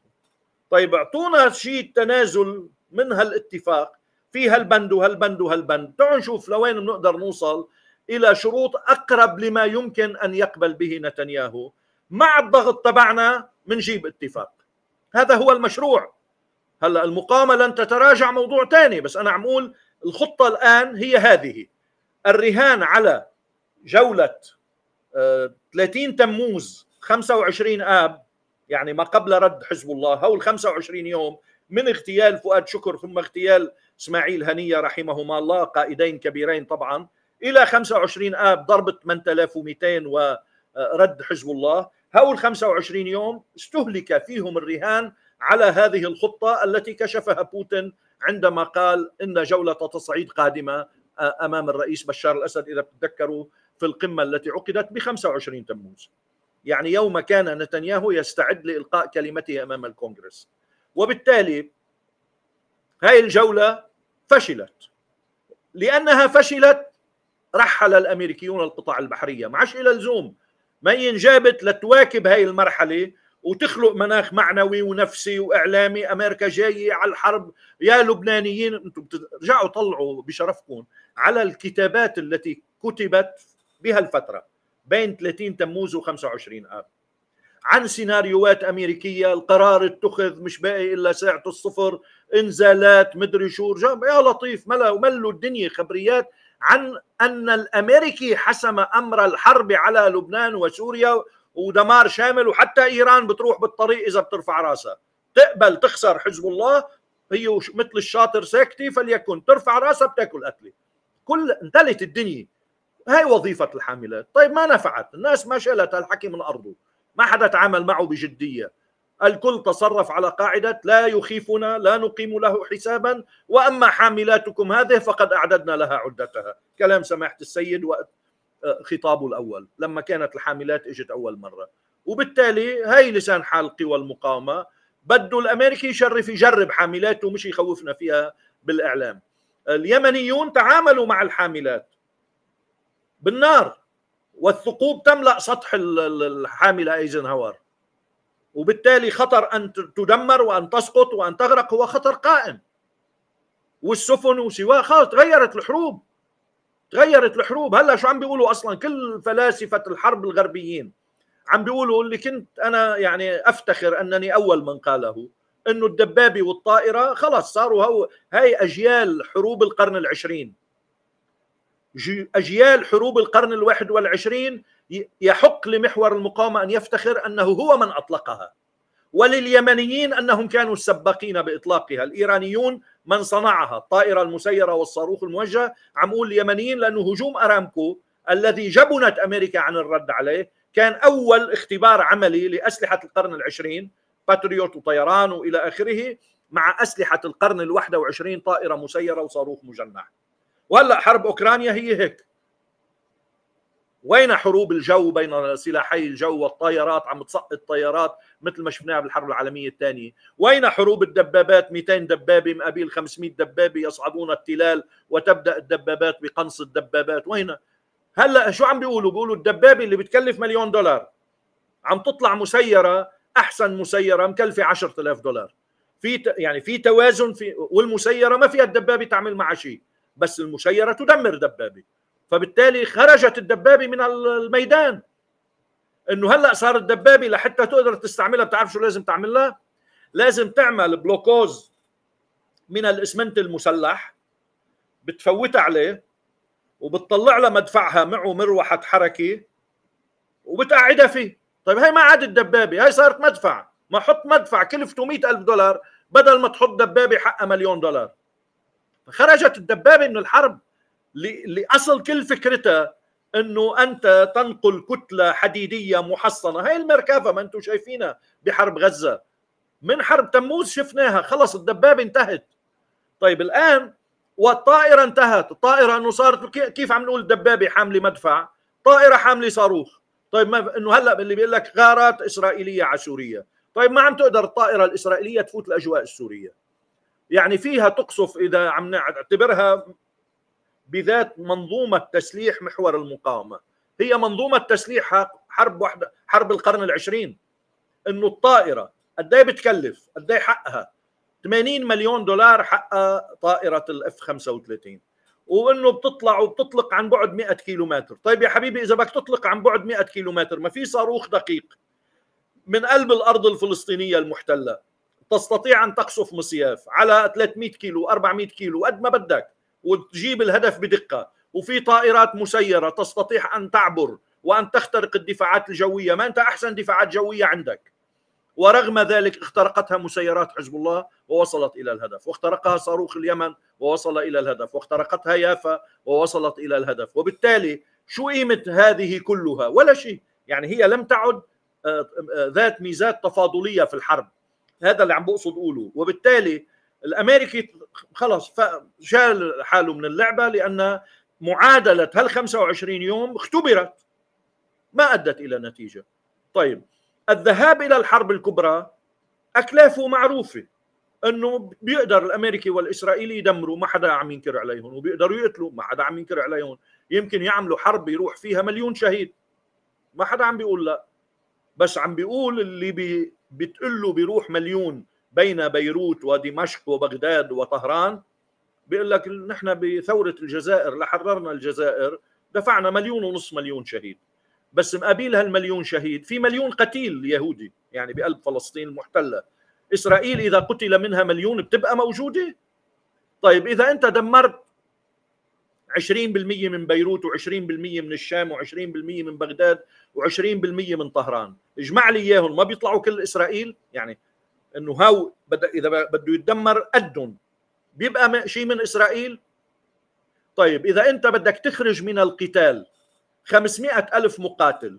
Speaker 1: طيب أعطونا شيء تنازل من هالاتفاق. في هالبند وهالبند وهالبند. تعالوا نشوف لوين بنقدر نوصل إلى شروط أقرب لما يمكن أن يقبل به نتنياهو. مع الضغط تبعنا بنجيب اتفاق. هذا هو المشروع. هلا المقاومة لن تتراجع موضوع ثاني بس أنا عم أقول الخطة الآن هي هذه. الرهان على جولة 30 آه، تموز 25 آب يعني ما قبل رد حزب الله هو ال 25 يوم من اغتيال فؤاد شكر ثم اغتيال إسماعيل هنية رحمهما الله قائدين كبيرين طبعا إلى 25 آب ضرب 8200 ورد حزب الله. ال 25 يوم استهلك فيهم الرهان على هذه الخطة التي كشفها بوتين عندما قال إن جولة تصعيد قادمة أمام الرئيس بشار الأسد إذا تتذكروا في القمة التي عقدت ب 25 تموز. يعني يوم كان نتنياهو يستعد لإلقاء كلمته أمام الكونغرس. وبالتالي هاي الجولة فشلت لأنها فشلت رحل الأمريكيون القطع البحرية. ما عادش إلى لزوم ما ينجابت لتواكب هاي المرحلة وتخلق مناخ معنوي ونفسي وإعلامي أمريكا جاية على الحرب يا لبنانيين أنتم بترجعوا طلعوا بشرفكم على الكتابات التي كتبت بهالفتره بين 30 تموز و25 آب. عن سيناريوهات أمريكية القرار اتخذ مش باقي إلا ساعة الصفر انزالات مدري شو يا لطيف ملا وملوا الدنيا خبريات عن أن الأمريكي حسم أمر الحرب على لبنان وسوريا ودمار شامل وحتى إيران بتروح بالطريق إذا بترفع راسها. تقبل تخسر حزب الله هي مثل الشاطر ساكتي فليكن ترفع راسها بتاكل قتله كل انتلت الدنيا. هاي وظيفة الحاملات. طيب ما نفعت؟ الناس ما شالت الحكي من أرضه. ما حدا تعامل معه بجدية. الكل تصرف على قاعدة لا يخيفنا لا نقيم له حسابا. وأما حاملاتكم هذه فقد أعددنا لها عدتها. كلام سماحة السيد وقت آه، خطابه الأول. لما كانت الحاملات إجت أول مرة. وبالتالي هاي لسان حال قوى المقاومة. بده الأمريكي يشرف يجرب حاملاته مش يخوفنا فيها بالإعلام. اليمنيون تعاملوا مع الحاملات. بالنار. والثقوب تملأ سطح الحامله ايزنهاور. وبالتالي خطر أن تدمر وأن تسقط وأن تغرق هو خطر قائم. والسفن وسواه خلاص تغيرت الحروب. تغيرت الحروب. هلأ شو عم بيقولوا أصلا؟ كل فلاسفة الحرب الغربيين عم بيقولوا اللي كنت أنا يعني أفتخر أنني أول من قاله إنه الدبابة والطائرة خلاص صاروا هو هاي أجيال حروب القرن العشرين. أجيال حروب القرن الواحد والعشرين يحق لمحور المقاومة أن يفتخر أنه هو من أطلقها. ولليمنيين أنهم كانوا السباقين بإطلاقها. الإيرانيون من صنعها الطائرة المسيرة والصاروخ الموجه عم اليمنيين لأنه هجوم أرامكو الذي جبنت أمريكا عن الرد عليه كان أول اختبار عملي لأسلحة القرن العشرين باتريوت وطيران وإلى آخره مع أسلحة القرن الواحد وعشرين طائرة مسيرة وصاروخ مجنح وهلا حرب أوكرانيا هي هيك. وين حروب الجو بين سلاحي الجو والطائرات عم تسقط طيارات مثل ما شفناها بالحرب العالمية الثانية. وين حروب الدبابات؟ 200 دبابة مقابل 500 دبابة يصعدون التلال وتبدأ الدبابات بقنص الدبابات. وين؟ هلا شو عم بيقولوا؟ بيقولوا الدبابة اللي بتكلف مليون دولار. عم تطلع مسيرة أحسن مسيرة مكلفة 10000 دولار. في يعني في توازن في والمسيرة ما فيها الدبابة تعمل معها شيء. بس المسيرة تدمر دبابة فبالتالي خرجت الدبابة من الميدان. إنه هلأ صار الدبابة لحتى تقدر تستعملها بتعرف شو لازم تعملها لازم تعمل بلوكوز من الإسمنت المسلح بتفوتها عليه وبتطلع لها مدفعها معه مروحة حركة وبتقعدها فيه. طيب هاي ما عاد الدبابة هاي صارت مدفع. ما حط مدفع كلفته مئة ألف دولار بدل ما تحط دبابة حقها مليون دولار. فخرجت الدبابة من الحرب لأصل كل فكرتها إنه أنت تنقل كتلة حديدية محصنة. هاي المركبه ما أنتم شايفينها بحرب غزة. من حرب تموز شفناها. خلص الدبابة انتهت. طيب الآن والطائرة انتهت. الطائرة إنه صارت كيف عم نقول دبابه حاملة مدفع؟ طائرة حاملة صاروخ. طيب ما إنه هلأ اللي بيقول لك غارات إسرائيلية على سوريا طيب ما عم تقدر الطائرة الإسرائيلية تفوت الأجواء السورية. يعني فيها تقصف إذا عم نعتبرها بذات منظومة تسليح محور المقاومة. هي منظومة تسليح حرب واحدة حرب القرن العشرين. إنه الطائرة قد إيه بتكلف؟ قد إيه حقها؟ 80 مليون دولار حقها طائرة الاف 35 وإنه بتطلع وبتطلق عن بعد 100 كيلو متر طيب يا حبيبي إذا بدك تطلق عن بعد 100 كيلو متر ما في صاروخ دقيق. من قلب الأرض الفلسطينية المحتلة. تستطيع أن تقصف مصياف على 300 كيلو 400 كيلو قد ما بدك وتجيب الهدف بدقة. وفي طائرات مسيرة تستطيع أن تعبر وأن تخترق الدفاعات الجوية. ما أنت أحسن دفاعات جوية عندك. ورغم ذلك اخترقتها مسيرات حزب الله ووصلت إلى الهدف. واخترقها صاروخ اليمن ووصل إلى الهدف. واخترقتها يافا ووصلت إلى الهدف. وبالتالي شو قيمة هذه كلها؟ ولا شيء. يعني هي لم تعد آه، آه، ذات ميزات تفاضلية في الحرب. هذا اللي عم بقصد أقوله. وبالتالي الأمريكي خلص شال حاله من اللعبة لأن معادلة هال 25 يوم اختبرت. ما أدت إلى نتيجة. طيب الذهاب إلى الحرب الكبرى أكلافه معروفة. إنه بيقدر الأمريكي والإسرائيلي يدمروا. ما حدا عم ينكر عليهم. وبيقدروا يقتلوا. ما حدا عم ينكر عليهم. يمكن يعملوا حرب يروح فيها مليون شهيد. ما حدا عم بيقول لا. بس عم بيقول اللي بي بتقول له بيروح مليون بين بيروت ودمشق وبغداد وطهران بيقول لك نحن بثورة الجزائر لحررنا الجزائر دفعنا مليون ونص مليون شهيد. بس مقابل هالمليون شهيد في مليون قتيل يهودي يعني بقلب فلسطين المحتلة إسرائيل إذا قتل منها مليون بتبقى موجودة؟ طيب إذا أنت دمرت 20% من بيروت و20% من الشام و20% من بغداد و20% من طهران. اجمع لي إياهم ما بيطلعوا كل إسرائيل؟ يعني إنه هاو بدا إذا بده يتدمر قدهم. بيبقى شيء من إسرائيل؟ طيب إذا أنت بدك تخرج من القتال 500 ألف مقاتل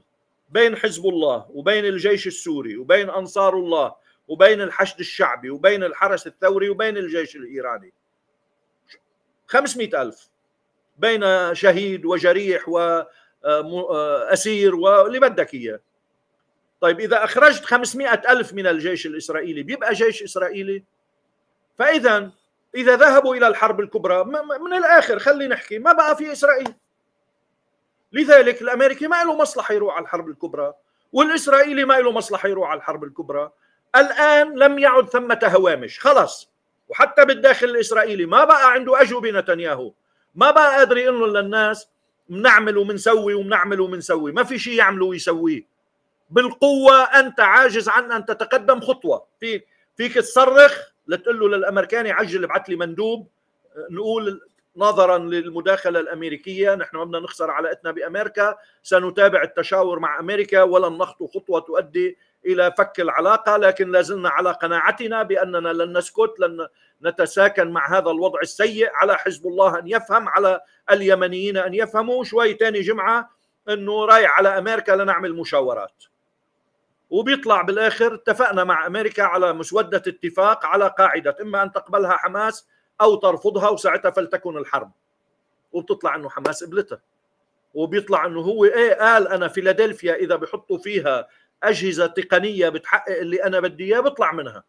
Speaker 1: بين حزب الله وبين الجيش السوري وبين أنصار الله وبين الحشد الشعبي وبين الحرس الثوري وبين الجيش الإيراني 500 ألف. بين شهيد وجريح وأسير واللي بدك إياه طيب إذا أخرجت 500 ألف من الجيش الإسرائيلي بيبقى جيش إسرائيلي؟ فإذا إذا ذهبوا إلى الحرب الكبرى من الآخر خلي نحكي ما بقى في إسرائيل. لذلك الأمريكي ما له مصلحة يروح على الحرب الكبرى والإسرائيلي ما له مصلحة يروح على الحرب الكبرى. الآن لم يعد ثمة هوامش خلص وحتى بالداخل الإسرائيلي ما بقى عنده أجوبة نتنياهو. ما بقى قادر يقول للناس بنعمل وبنسوي وبنعمل وبنسوي ما في شيء يعمله ويسويه. بالقوة أنت عاجز عن أن تتقدم خطوة. في فيك تصرخ لتقول له للأمريكاني عجل ابعث لي مندوب نقول نظرا للمداخلة الأمريكية نحن ما بدنا نخسر علاقتنا بأمريكا سنتابع التشاور مع أمريكا ولن نخطو خطوة تؤدي إلى فك العلاقة لكن لازلنا على قناعتنا بأننا لن نسكت لن نتساكن مع هذا الوضع السيء. على حزب الله أن يفهم على اليمنيين أن يفهموا. شوي تاني جمعة إنه رايح على أمريكا لنعمل مشاورات. وبيطلع بالآخر اتفقنا مع أمريكا على مسودة اتفاق على قاعدة إما أن تقبلها حماس أو ترفضها وساعتها فلتكن الحرب. وبتطلع إنه حماس قبلتها. وبيطلع إنه هو إيه قال أنا فيلادلفيا إذا بحطوا فيها أجهزة تقنية بتحقق اللي أنا بدي إياه بطلع منها.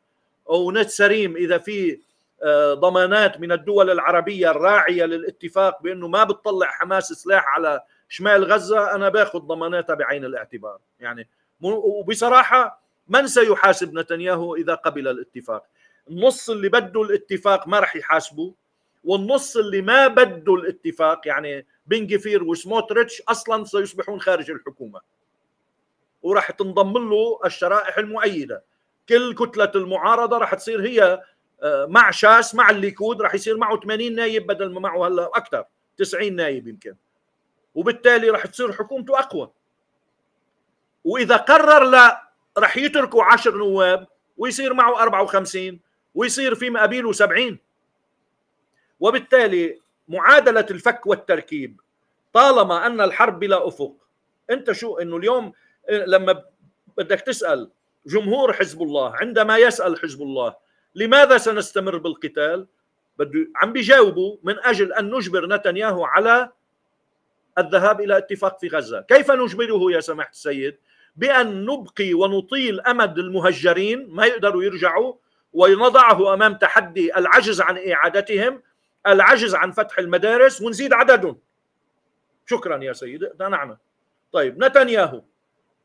Speaker 1: أو نت سريم إذا في آه، ضمانات من الدول العربية الراعية للاتفاق بأنه ما بتطلع حماس سلاح على شمال غزة أنا باخذ ضماناتها بعين الاعتبار. يعني وبصراحة من سيحاسب نتنياهو إذا قبل الاتفاق؟ النص اللي بده الاتفاق ما راح يحاسبه والنص اللي ما بده الاتفاق يعني بن جفير وسموتريتش أصلا سيصبحون خارج الحكومة. وراح تنضم له الشرائح المؤيدة. كل كتلة المعارضة راح تصير هي آه، مع شاس مع الليكود راح يصير معه 80 نايب بدل ما معه هلا أكثر 90 نايب يمكن. وبالتالي راح تصير حكومته أقوى. وإذا قرر لا راح يتركوا 10 نواب ويصير معه 54 ويصير في مقابيله 70 وبالتالي معادلة الفك والتركيب طالما أن الحرب بلا أفق أنت شو أنه اليوم لما بدك تسأل جمهور حزب الله عندما يسأل حزب الله لماذا سنستمر بالقتال؟ بده عم بيجاوبوا من أجل أن نجبر نتنياهو على الذهاب إلى اتفاق في غزة. كيف نجبره يا سماحة السيد؟ بأن نبقي ونطيل أمد المهجرين ما يقدروا يرجعوا ونضعه أمام تحدي العجز عن إعادتهم العجز عن فتح المدارس ونزيد عددهم. شكرا يا سيدي نعم طيب نتنياهو.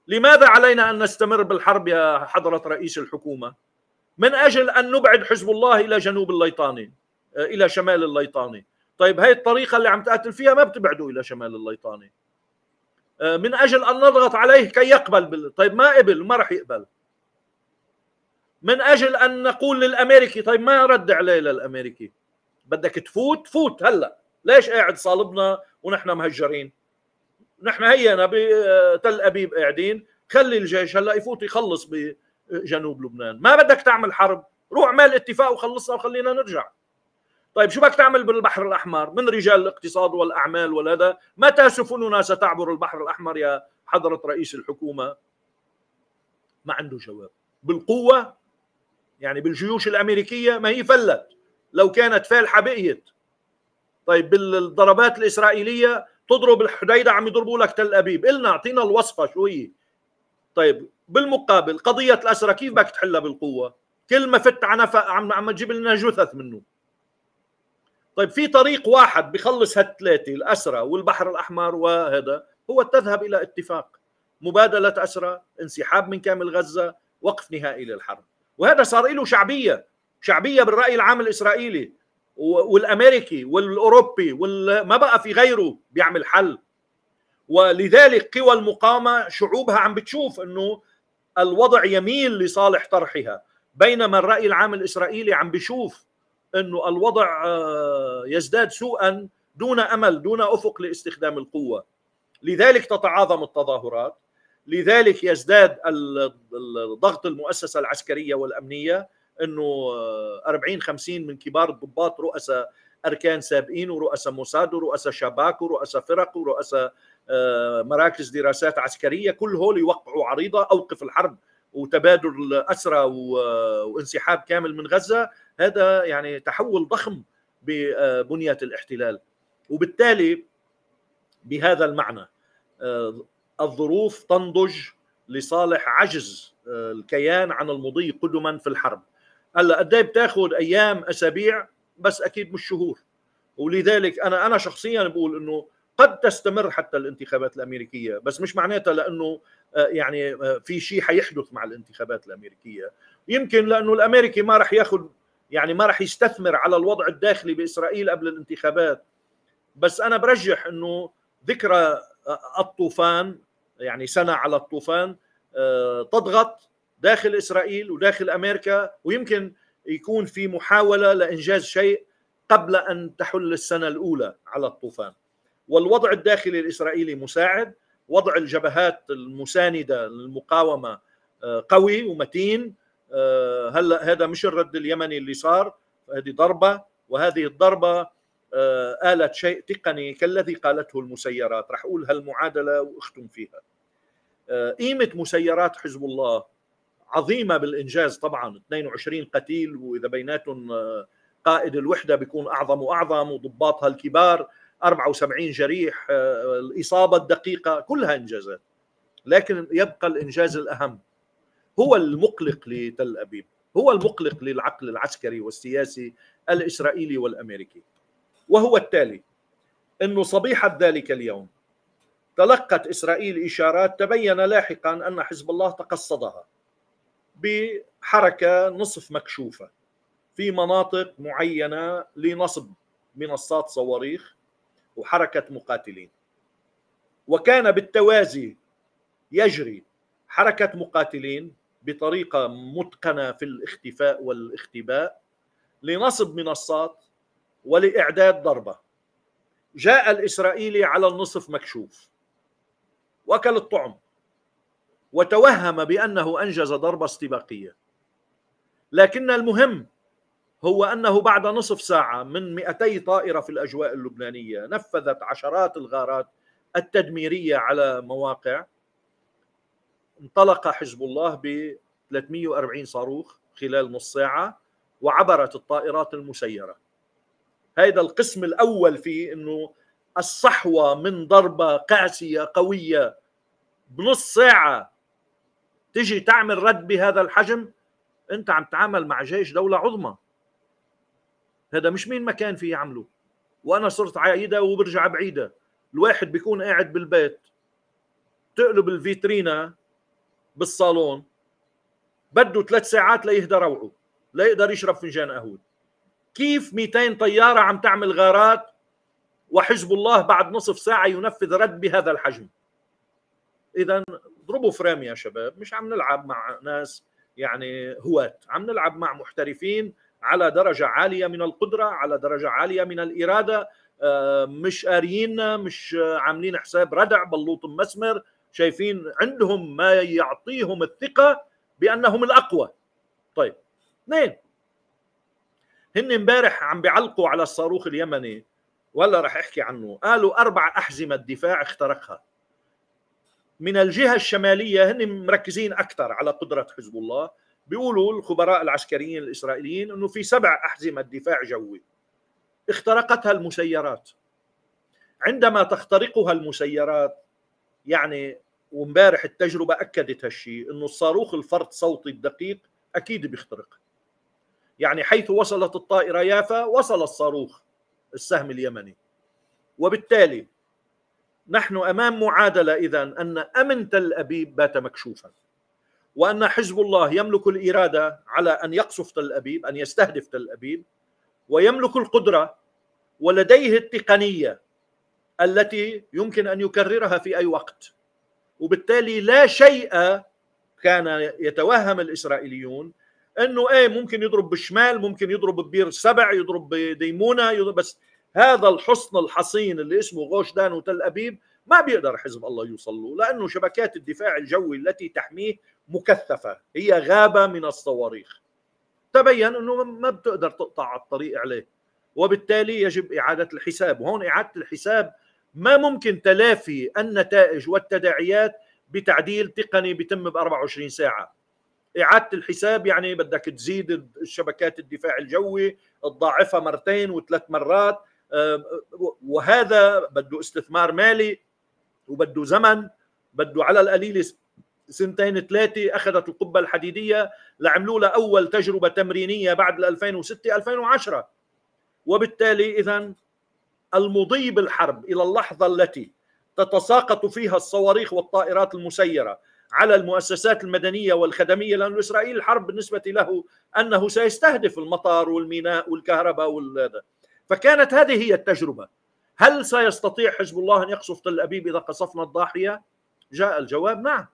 Speaker 1: لماذا علينا أن نستمر بالحرب يا حضرة رئيس الحكومة؟ من أجل أن نبعد حزب الله إلى جنوب الليطاني آه، إلى شمال الليطاني طيب هاي الطريقة اللي عم تقاتل فيها ما بتبعده إلى شمال الليطاني آه، من أجل أن نضغط عليه كي يقبل بال... طيب ما قبل ما راح يقبل. من أجل أن نقول للأمريكي طيب ما رد عليه للامريكي بدك تفوت؟ فوت هلأ. ليش قاعد صالبنا ونحن مهجرين؟ نحن هينا بتل أبيب قاعدين. خلي الجيش هلا يفوت يخلص بجنوب لبنان. ما بدك تعمل حرب. روح اعمل اتفاق وخلصها وخلينا نرجع. طيب شو بدك تعمل بالبحر الأحمر؟ من رجال الاقتصاد والأعمال والهذا متى سفننا ستعبر البحر الأحمر يا حضرة رئيس الحكومة؟ ما عنده جواب. بالقوة يعني بالجيوش الأمريكية ما هي فلت. لو كانت فالحة بقيت. طيب بالضربات الإسرائيلية تضرب الحديدة عم يضربوا لك تل أبيب. قلنا أعطينا الوصفة شو هي. طيب بالمقابل قضية الاسرى كيف بدك تحلها بالقوة؟ كل ما فت عنفق عم عم تجيب لنا جثث منه. طيب في طريق واحد بخلص هالثلاثة الاسرى والبحر الأحمر وهذا هو تذهب إلى اتفاق. مبادلة اسرى انسحاب من كامل غزة وقف نهائي للحرب. وهذا صار له شعبية شعبية بالرأي العام الإسرائيلي. والأمريكي والأوروبي ما بقى في غيره بيعمل حل. ولذلك قوى المقاومة شعوبها عم بتشوف إنه الوضع يميل لصالح طرحها بينما الرأي العام الإسرائيلي عم بيشوف إنه الوضع آه، يزداد سوءا دون أمل دون أفق لاستخدام القوة. لذلك تتعاظم التظاهرات لذلك يزداد ضغط المؤسسة العسكرية والأمنية إنه 40 50 من كبار الضباط رؤساء أركان سابقين ورؤساء موساد ورؤساء شباك ورؤساء فرق ورؤساء آه، مراكز دراسات عسكرية كل هول يوقعوا عريضة أوقف الحرب وتبادل أسرى وانسحاب كامل من غزة. هذا يعني تحول ضخم ببنيه الاحتلال. وبالتالي بهذا المعنى آه، الظروف تنضج لصالح عجز آه، الكيان عن المضي قدما في الحرب. هلا قد إيه بتاخذ أيام اسابيع؟ بس أكيد مش شهور. ولذلك أنا أنا شخصيا بقول إنه قد تستمر حتى الانتخابات الأمريكية بس مش معناتها لأنه آه، يعني آه، في شيء حيحدث مع الانتخابات الأمريكية. يمكن لأنه الأمريكي ما راح ياخذ يعني ما راح يستثمر على الوضع الداخلي بإسرائيل قبل الانتخابات. بس أنا برجح إنه ذكرى آه، الطوفان يعني سنة على الطوفان تضغط داخل إسرائيل وداخل أمريكا ويمكن يكون في محاولة لإنجاز شيء قبل أن تحل السنة الأولى على الطوفان. والوضع الداخلي الإسرائيلي مساعد وضع الجبهات المساندة للمقاومة آه، قوي ومتين. آه، هلا هذا مش الرد اليمني اللي صار هذه ضربة وهذه الضربة آه، آلت شيء تقني كالذي قالته المسيرات. رح أقول هالمعادلة وأختم فيها. قيمة مسيرات حزب الله عظيمة بالإنجاز طبعا. 22 قتيل وإذا بيناتهم قائد الوحدة بيكون أعظم وأعظم وضباطها الكبار 74 جريح آه، الإصابة الدقيقة كلها إنجازات. لكن يبقى الإنجاز الأهم هو المقلق لتل أبيب هو المقلق للعقل العسكري والسياسي الإسرائيلي والأمريكي. وهو التالي أنه صبيحة ذلك اليوم تلقت إسرائيل إشارات تبين لاحقا أن حزب الله تقصدها. بحركة نصف مكشوفة في مناطق معينة لنصب منصات صواريخ وحركة مقاتلين. وكان بالتوازي يجري حركة مقاتلين بطريقة متقنة في الاختفاء والاختباء لنصب منصات ولإعداد ضربة. جاء الإسرائيلي على النصف مكشوف. وكل الطعم. وتوهم بأنه أنجز ضربة استباقية. لكن المهم هو أنه بعد نصف ساعة من 200 طائرة في الأجواء اللبنانية نفذت عشرات الغارات التدميرية على مواقع. انطلق حزب الله ب 340 صاروخ خلال نص ساعة وعبرت الطائرات المسيرة. هذا القسم الأول فيه أنه الصحوة من ضربة قاسية قوية بنص ساعة تجي تعمل رد بهذا الحجم أنت عم تعامل مع جيش دولة عظمى. هذا مش مين ما كان فيه يعمله وأنا صرت عايدة وبرجع بعيدة. الواحد بيكون قاعد بالبيت تقلب الفيترينا بالصالون بده ثلاث ساعات ليهدى روعه لا يقدر يشرب فنجان قهوة. كيف 200 طيارة عم تعمل غارات وحزب الله بعد نصف ساعة ينفذ رد بهذا الحجم؟ اذا اضربوا فريم يا شباب مش عم نلعب مع ناس يعني هواة عم نلعب مع محترفين على درجة عالية من القدرة على درجة عالية من الإرادة آه، مش قاريين مش عاملين حساب ردع بلوط مسمر شايفين عندهم ما يعطيهم الثقة بأنهم الأقوى. طيب اثنين. هن امبارح عم بيعلقوا على الصاروخ اليمني ولا رح أحكي عنه قالوا أربع أحزمة دفاع اخترقها. من الجهة الشمالية هن مركزين أكثر على قدرة حزب الله. بيقولوا الخبراء العسكريين الإسرائيليين إنه في سبع أحزمة دفاع جوي اخترقتها المسيرات. عندما تخترقها المسيرات يعني وامبارح التجربة أكدت هالشيء إنه الصاروخ الفرد صوتي الدقيق أكيد بيخترق. يعني حيث وصلت الطائرة يافا وصل الصاروخ السهم اليمني. وبالتالي نحن أمام معادلة اذا أن أمن تل أبيب بات مكشوفا وأن حزب الله يملك الإرادة على أن يقصف تل أبيب أن يستهدف تل أبيب ويملك القدرة ولديه التقنية التي يمكن أن يكررها في أي وقت. وبالتالي لا شيء كان يتوهم الإسرائيليون أنه إيه ممكن يضرب بالشمال ممكن يضرب ببير السبع يضرب بديمونة يضرب بس هذا الحصن الحصين اللي اسمه غوشدان وتل أبيب ما بيقدر حزب الله يوصل له لأنه شبكات الدفاع الجوي التي تحميه مكثفة هي غابة من الصواريخ. تبين إنه ما بتقدر تقطع الطريق عليه وبالتالي يجب إعادة الحساب. وهون إعادة الحساب ما ممكن تلافي النتائج والتداعيات بتعديل تقني بيتم ب 24 ساعة. إعادة الحساب يعني بدك تزيد الشبكات الدفاع الجوي تضاعفها مرتين وثلاث مرات وهذا بده استثمار مالي وبده زمن بده على القليل سنتين ثلاثة أخذت القبة الحديدية لعملوا لها أول تجربة تمرينية بعد 2006 2010 وبالتالي اذا المضي بالحرب إلى اللحظة التي تتساقط فيها الصواريخ والطائرات المسيرة على المؤسسات المدنية والخدمية لأن إسرائيل الحرب بالنسبة له أنه سيستهدف المطار والميناء والكهرباء والهذا فكانت هذه هي التجربة. هل سيستطيع حزب الله أن يقصف تل أبيب إذا قصفنا الضاحية؟ جاء الجواب نعم.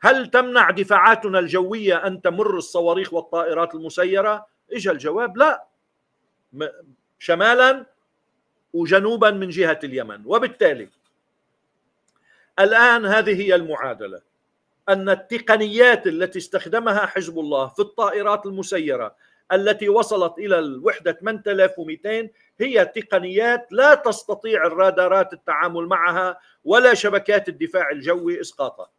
Speaker 1: هل تمنع دفاعاتنا الجوية أن تمر الصواريخ والطائرات المسيرة؟ اجى الجواب لا. شمالا وجنوبا من جهة اليمن. وبالتالي الآن هذه هي المعادلة. أن التقنيات التي استخدمها حزب الله في الطائرات المسيرة التي وصلت إلى الوحدة 8200 هي تقنيات لا تستطيع الرادارات التعامل معها ولا شبكات الدفاع الجوي إسقاطها.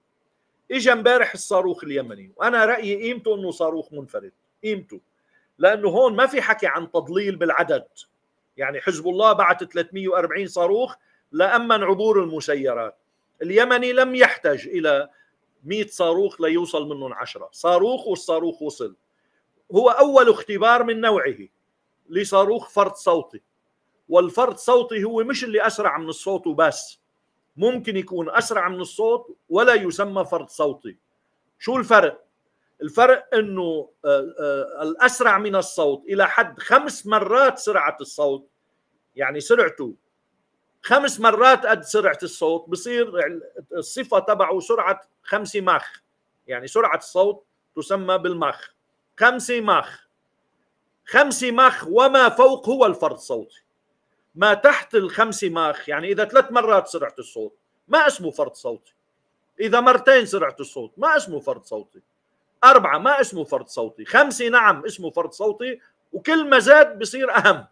Speaker 1: اجى امبارح الصاروخ اليمني وأنا رأيي قيمته إنه صاروخ منفرد قيمته. لأنه هون ما في حكي عن تضليل بالعدد. يعني حزب الله بعث 340 صاروخ لأمن عبور المسيرات. اليمني لم يحتج إلى 100 صاروخ ليوصل منهم 10 صاروخ والصاروخ وصل. هو أول اختبار من نوعه. لصاروخ فرد صوتي. والفرد صوتي هو مش اللي أسرع من الصوت وبس. ممكن يكون أسرع من الصوت ولا يسمى فرد صوتي. شو الفرق؟ الفرق إنه آه، آه، الأسرع من الصوت إلى حد خمس مرات سرعة الصوت. يعني سرعته خمس مرات قد سرعة الصوت بصير الصفة تبعه سرعة خمسة ماخ يعني سرعة الصوت تسمى بالماخ خمسة ماخ. خمسة ماخ وما فوق هو الفرد الصوتي. ما تحت الخمسة ماخ يعني إذا ثلاث مرات سرعة الصوت ما اسمه فرد صوتي. إذا مرتين سرعة الصوت ما اسمه فرد صوتي. أربعة ما اسمه فرد صوتي. خمسة نعم اسمه فرد صوتي وكل ما زاد بصير أهم.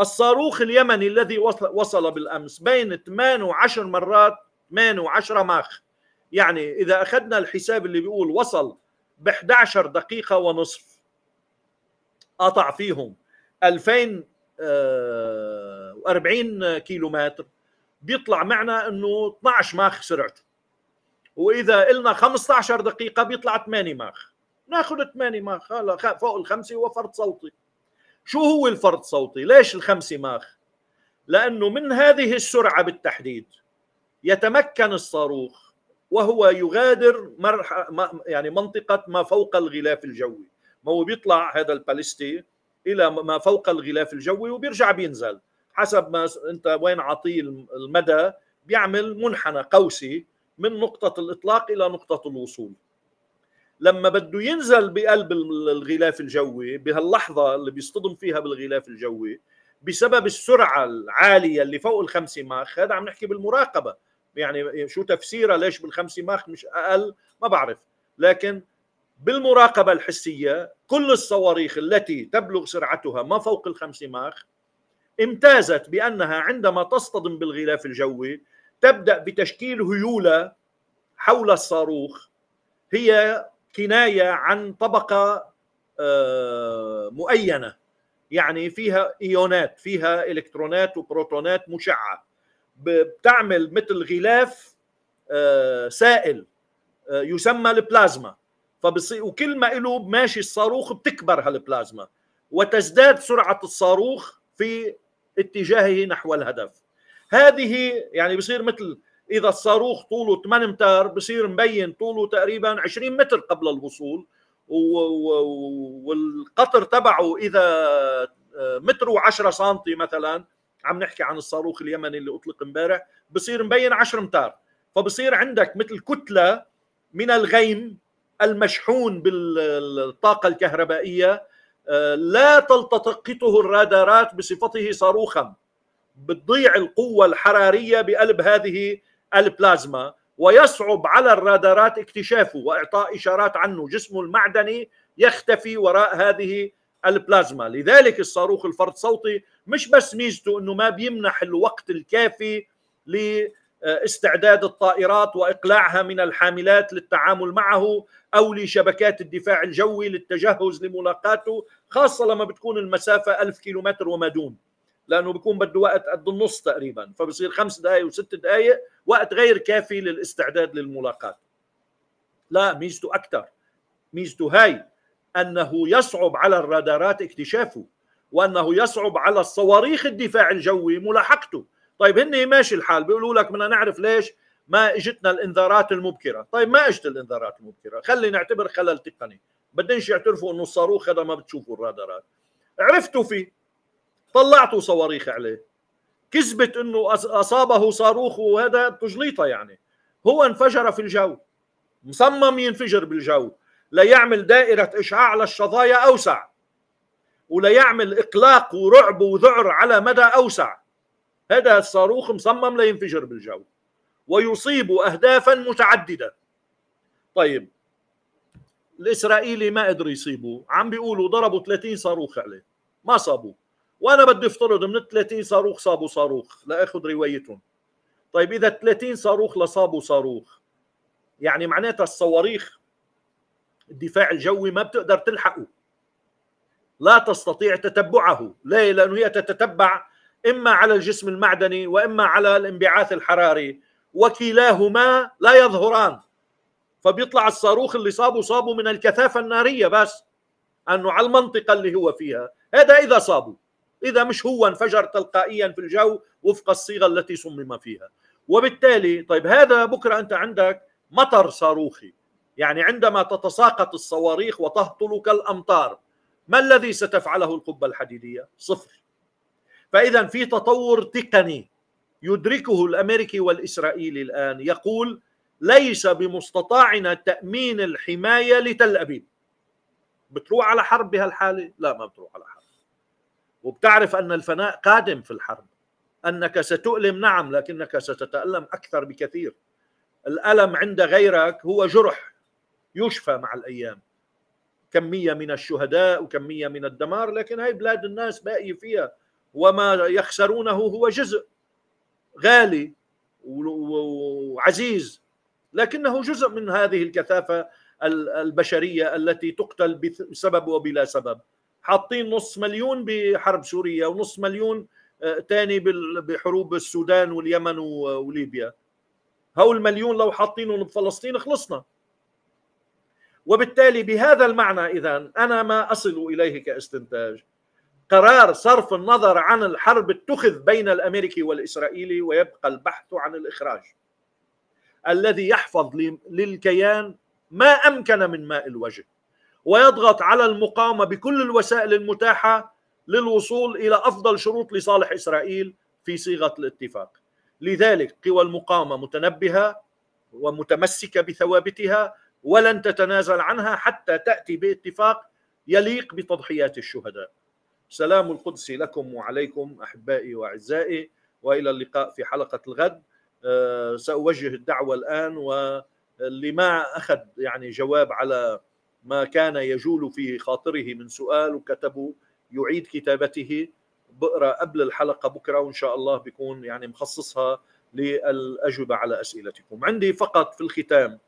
Speaker 1: الصاروخ اليمني الذي وصل بالأمس بين 8 و10 مرات 8 و10 ماخ. يعني إذا أخذنا الحساب اللي بيقول وصل ب 11 دقيقة ونصف. قطع فيهم 2040 آه، كيلو متر بيطلع معنا إنه 12 ماخ سرعته. وإذا قلنا 15 دقيقة بيطلع 8 ماخ. ناخذ 8 ماخ فوق الخمسة هو فرد صوتي. شو هو الفرد صوتي؟ ليش الخمسة ماخ؟ لأنه من هذه السرعة بالتحديد يتمكن الصاروخ وهو يغادر مرح يعني منطقة ما فوق الغلاف الجوي. ما هو بيطلع هذا الباليستي إلى ما فوق الغلاف الجوي وبيرجع بينزل. حسب ما أنت وين عاطيه المدى بيعمل منحنى قوسي من نقطة الإطلاق إلى نقطة الوصول. لما بده ينزل بقلب الغلاف الجوي بهاللحظة اللي بيصطدم فيها بالغلاف الجوي بسبب السرعة العالية اللي فوق الخمسة ماخ هذا عم نحكي بالمراقبة. يعني شو تفسيرها ليش بالخمسة ماخ مش أقل ما بعرف. لكن بالمراقبة الحسية كل الصواريخ التي تبلغ سرعتها ما فوق الخمسة ماخ امتازت بأنها عندما تصطدم بالغلاف الجوي تبدأ بتشكيل هيولة حول الصاروخ. هي كناية عن طبقة آه، مؤينة. يعني فيها إيونات فيها إلكترونات وبروتونات مشعة. بتعمل مثل غلاف آه، سائل آه، يسمى البلازما. فبصير وكل ما له ماشي الصاروخ بتكبر هالبلازما وتزداد سرعة الصاروخ في اتجاهه نحو الهدف. هذه يعني بصير مثل إذا الصاروخ طوله 8 امتار بصير مبين طوله تقريبا 20 متر قبل الوصول. والقطر تبعه إذا آه، متر و10 سم مثلا عم نحكي عن الصاروخ اليمني اللي أطلق امبارح بصير مبين 10 أمتار. فبصير عندك مثل كتلة من الغيم المشحون بالطاقة الكهربائية آه، لا تلتقطه الرادارات بصفته صاروخا. بتضيع القوة الحرارية بقلب هذه البلازما ويصعب على الرادارات اكتشافه وإعطاء إشارات عنه. جسمه المعدني يختفي وراء هذه البلازما. لذلك الصاروخ الفرد صوتي مش بس ميزته إنه ما بيمنح الوقت الكافي لاستعداد الطائرات وإقلاعها من الحاملات للتعامل معه أو لشبكات الدفاع الجوي للتجهز لملاقاته خاصة لما بتكون المسافة ألف كيلومتر وما دون. لأنه بيكون بده وقت قد النص تقريبا فبصير خمس دقائق وست دقائق وقت غير كافي للاستعداد للملاقات. لا ميزته أكثر ميزته هاي. أنه يصعب على الرادارات اكتشافه وأنه يصعب على الصواريخ الدفاع الجوي ملاحقته. طيب هن ماشي الحال بيقولوا لك بدنا نعرف ليش ما اجتنا الإنذارات المبكرة. طيب ما اجت الإنذارات المبكرة؟ خلي نعتبر خلل تقني. بدنش يعترفوا إنه الصاروخ هذا ما بتشوفوا الرادارات. عرفتوا فيه طلعتوا صواريخ عليه. كذبت إنه أصابه صاروخ وهذا تجليطة يعني. هو انفجر في الجو. مصمم ينفجر بالجو. ليعمل دائرة إشعاع للشظايا أوسع وليعمل إقلاق ورعب وذعر على مدى أوسع. هذا الصاروخ مصمم لينفجر بالجو ويصيب أهدافا متعددة. طيب الإسرائيلي ما قدر يصيبه. عم بيقولوا ضربوا 30 صاروخ عليه. ما صابوه. وأنا بدي أفترض من ال 30 صاروخ صابوا صاروخ. لاخذ روايتهم. طيب إذا 30 صاروخ لصابوا صاروخ يعني معناتها الصواريخ الدفاع الجوي ما بتقدر تلحقه. لا تستطيع تتبعه. ليه؟ لأنه هي تتتبع إما على الجسم المعدني وإما على الانبعاث الحراري. وكلاهما لا يظهران. فبيطلع الصاروخ اللي صابه صابه من الكثافة النارية بس أنه على المنطقة اللي هو فيها. هذا إذا صابوا إذا مش هو انفجر تلقائيا في الجو وفق الصيغة التي صمم فيها. وبالتالي طيب هذا بكرة أنت عندك مطر صاروخي. يعني عندما تتساقط الصواريخ وتهطل كالامطار ما الذي ستفعله القبة الحديدية؟ صفر. فاذا في تطور تقني يدركه الأمريكي والإسرائيلي الآن يقول ليس بمستطاعنا تأمين الحماية لتل أبيب. بتروح على حرب بهالحاله؟ لا ما بتروح على حرب. وبتعرف أن الفناء قادم في الحرب. أنك ستؤلم نعم لكنك ستتألم أكثر بكثير. الألم عند غيرك هو جرح. يشفى مع الأيام. كميه من الشهداء وكميه من الدمار لكن هاي بلاد الناس باقي فيها. وما يخسرونه هو جزء غالي وعزيز لكنه جزء من هذه الكثافة البشرية التي تقتل بسبب وبلا سبب. حاطين نص مليون بحرب سوريا ونص مليون آه، بحروب السودان واليمن وليبيا. هول المليون لو حاطينهم بفلسطين خلصنا. وبالتالي بهذا المعنى إذا أنا ما أصل إليه كاستنتاج قرار صرف النظر عن الحرب اتخذ بين الأمريكي والإسرائيلي ويبقى البحث عن الإخراج الذي يحفظ للكيان ما أمكن من ماء الوجه ويضغط على المقاومة بكل الوسائل المتاحة للوصول إلى أفضل شروط لصالح إسرائيل في صيغة الاتفاق. لذلك قوى المقاومة متنبهة ومتمسكة بثوابتها ولن تتنازل عنها حتى تأتي باتفاق يليق بتضحيات الشهداء. سلام القدس لكم وعليكم أحبائي وأعزائي وإلى اللقاء في حلقة الغد. أه سأوجه الدعوة الآن واللي ما أخذ يعني جواب على ما كان يجول في خاطره من سؤال وكتبه يعيد كتابته بقرأ قبل الحلقة بكرة وان شاء الله بيكون يعني مخصصها للأجوبة على أسئلتكم عندي فقط في الختام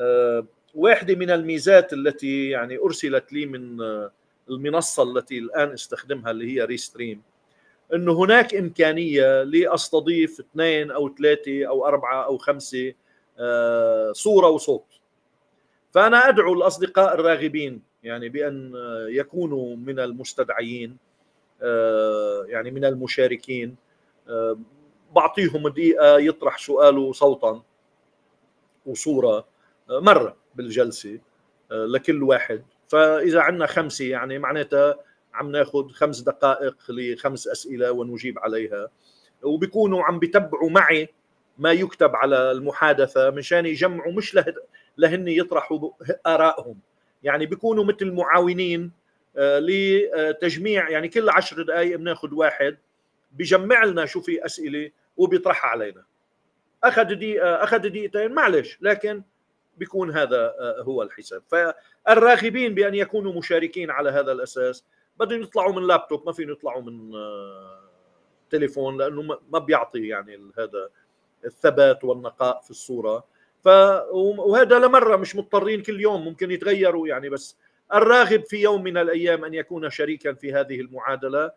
Speaker 1: آه، واحدة من الميزات التي يعني أرسلت لي من آه، المنصة التي الآن أستخدمها اللي هي ريستريم إنه هناك إمكانية لأستضيف اثنين أو ثلاثة أو أربعة أو خمسة آه، صورة وصوت. فأنا أدعو الأصدقاء الراغبين يعني بأن يكونوا من المستدعيين يعني من المشاركين. بعطيهم دقيقة يطرح سؤاله صوتا وصورة. آه، مرة بالجلسة لكل واحد. فإذا عندنا خمسة يعني معناتها عم ناخذ خمس دقائق لخمس أسئلة ونجيب عليها. وبيكونوا عم بتبعوا معي ما يكتب على المحادثة مشان يجمعوا مش لهن يطرحوا آرائهم. يعني بيكونوا مثل معاونين لتجميع يعني كل عشر دقائق بناخذ واحد بجمع لنا شو في أسئلة وبيطرحها علينا. أخذ دقيقه أخذ دقيقتين معلش لكن بيكون هذا هو الحساب. فالراغبين بأن يكونوا مشاركين على هذا الأساس. بدهم يطلعوا من لابتوب ما فيهم يطلعوا من تليفون لأنه ما بيعطي يعني هذا الثبات والنقاء في الصورة. ف وهذا لمرة مش مضطرين كل يوم ممكن يتغيروا يعني بس الراغب في يوم من الأيام أن يكون شريكا في هذه المعادلة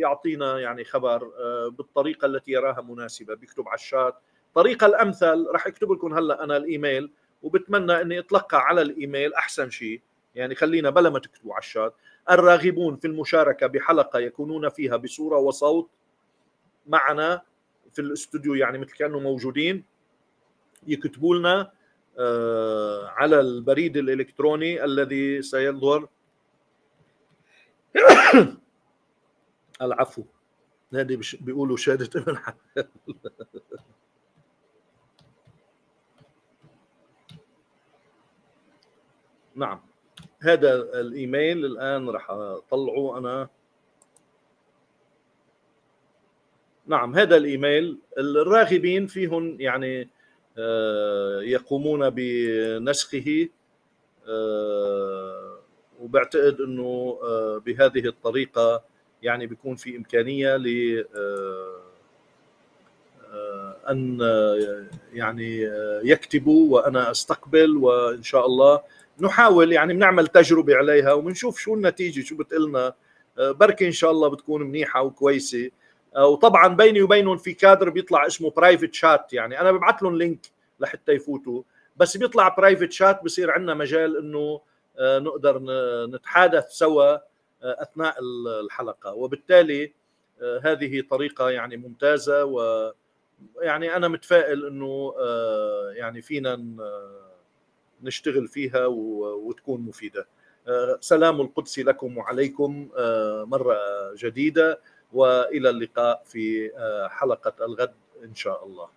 Speaker 1: يعطينا يعني خبر آه، بالطريقة التي يراها مناسبة. بيكتب على الشات. الطريقة الأمثل راح أكتب لكم هلأ أنا الإيميل. وبتمنى إني أتلقى على الإيميل أحسن شيء. يعني خلينا بلا ما تكتبوا على الشات. الراغبون في المشاركة بحلقة يكونون فيها بصورة وصوت معنا في الاستوديو يعني مثل كانوا موجودين. يكتبوا لنا آه، على البريد الإلكتروني الذي سيظهر. العفو. هذه بيقولوا شهادة ابن نعم. هذا الإيميل الآن راح أطلعه أنا. نعم هذا الإيميل. الراغبين فيهم يعني آه، يقومون بنسخه آه، وبعتقد إنه آه، بهذه الطريقة يعني بيكون في إمكانية ل أن يعني يكتبوا وأنا أستقبل وإن شاء الله نحاول يعني بنعمل تجربة عليها وبنشوف شو النتيجة شو بتقلنا بركي إن شاء الله بتكون منيحة وكويسة. وطبعا بيني وبينهم في كادر بيطلع اسمه private chat يعني أنا ببعث لهم link لحتى يفوتوا. بس بيطلع برايفت شات بصير عندنا مجال إنه آه، نقدر نتحادث سوا آه، أثناء الحلقة. وبالتالي آه، هذه طريقة يعني ممتازة و يعني أنا متفائل إنه يعني فينا نشتغل فيها وتكون مفيدة. سلام القدس لكم وعليكم مرة جديدة وإلى اللقاء في حلقة الغد إن شاء الله.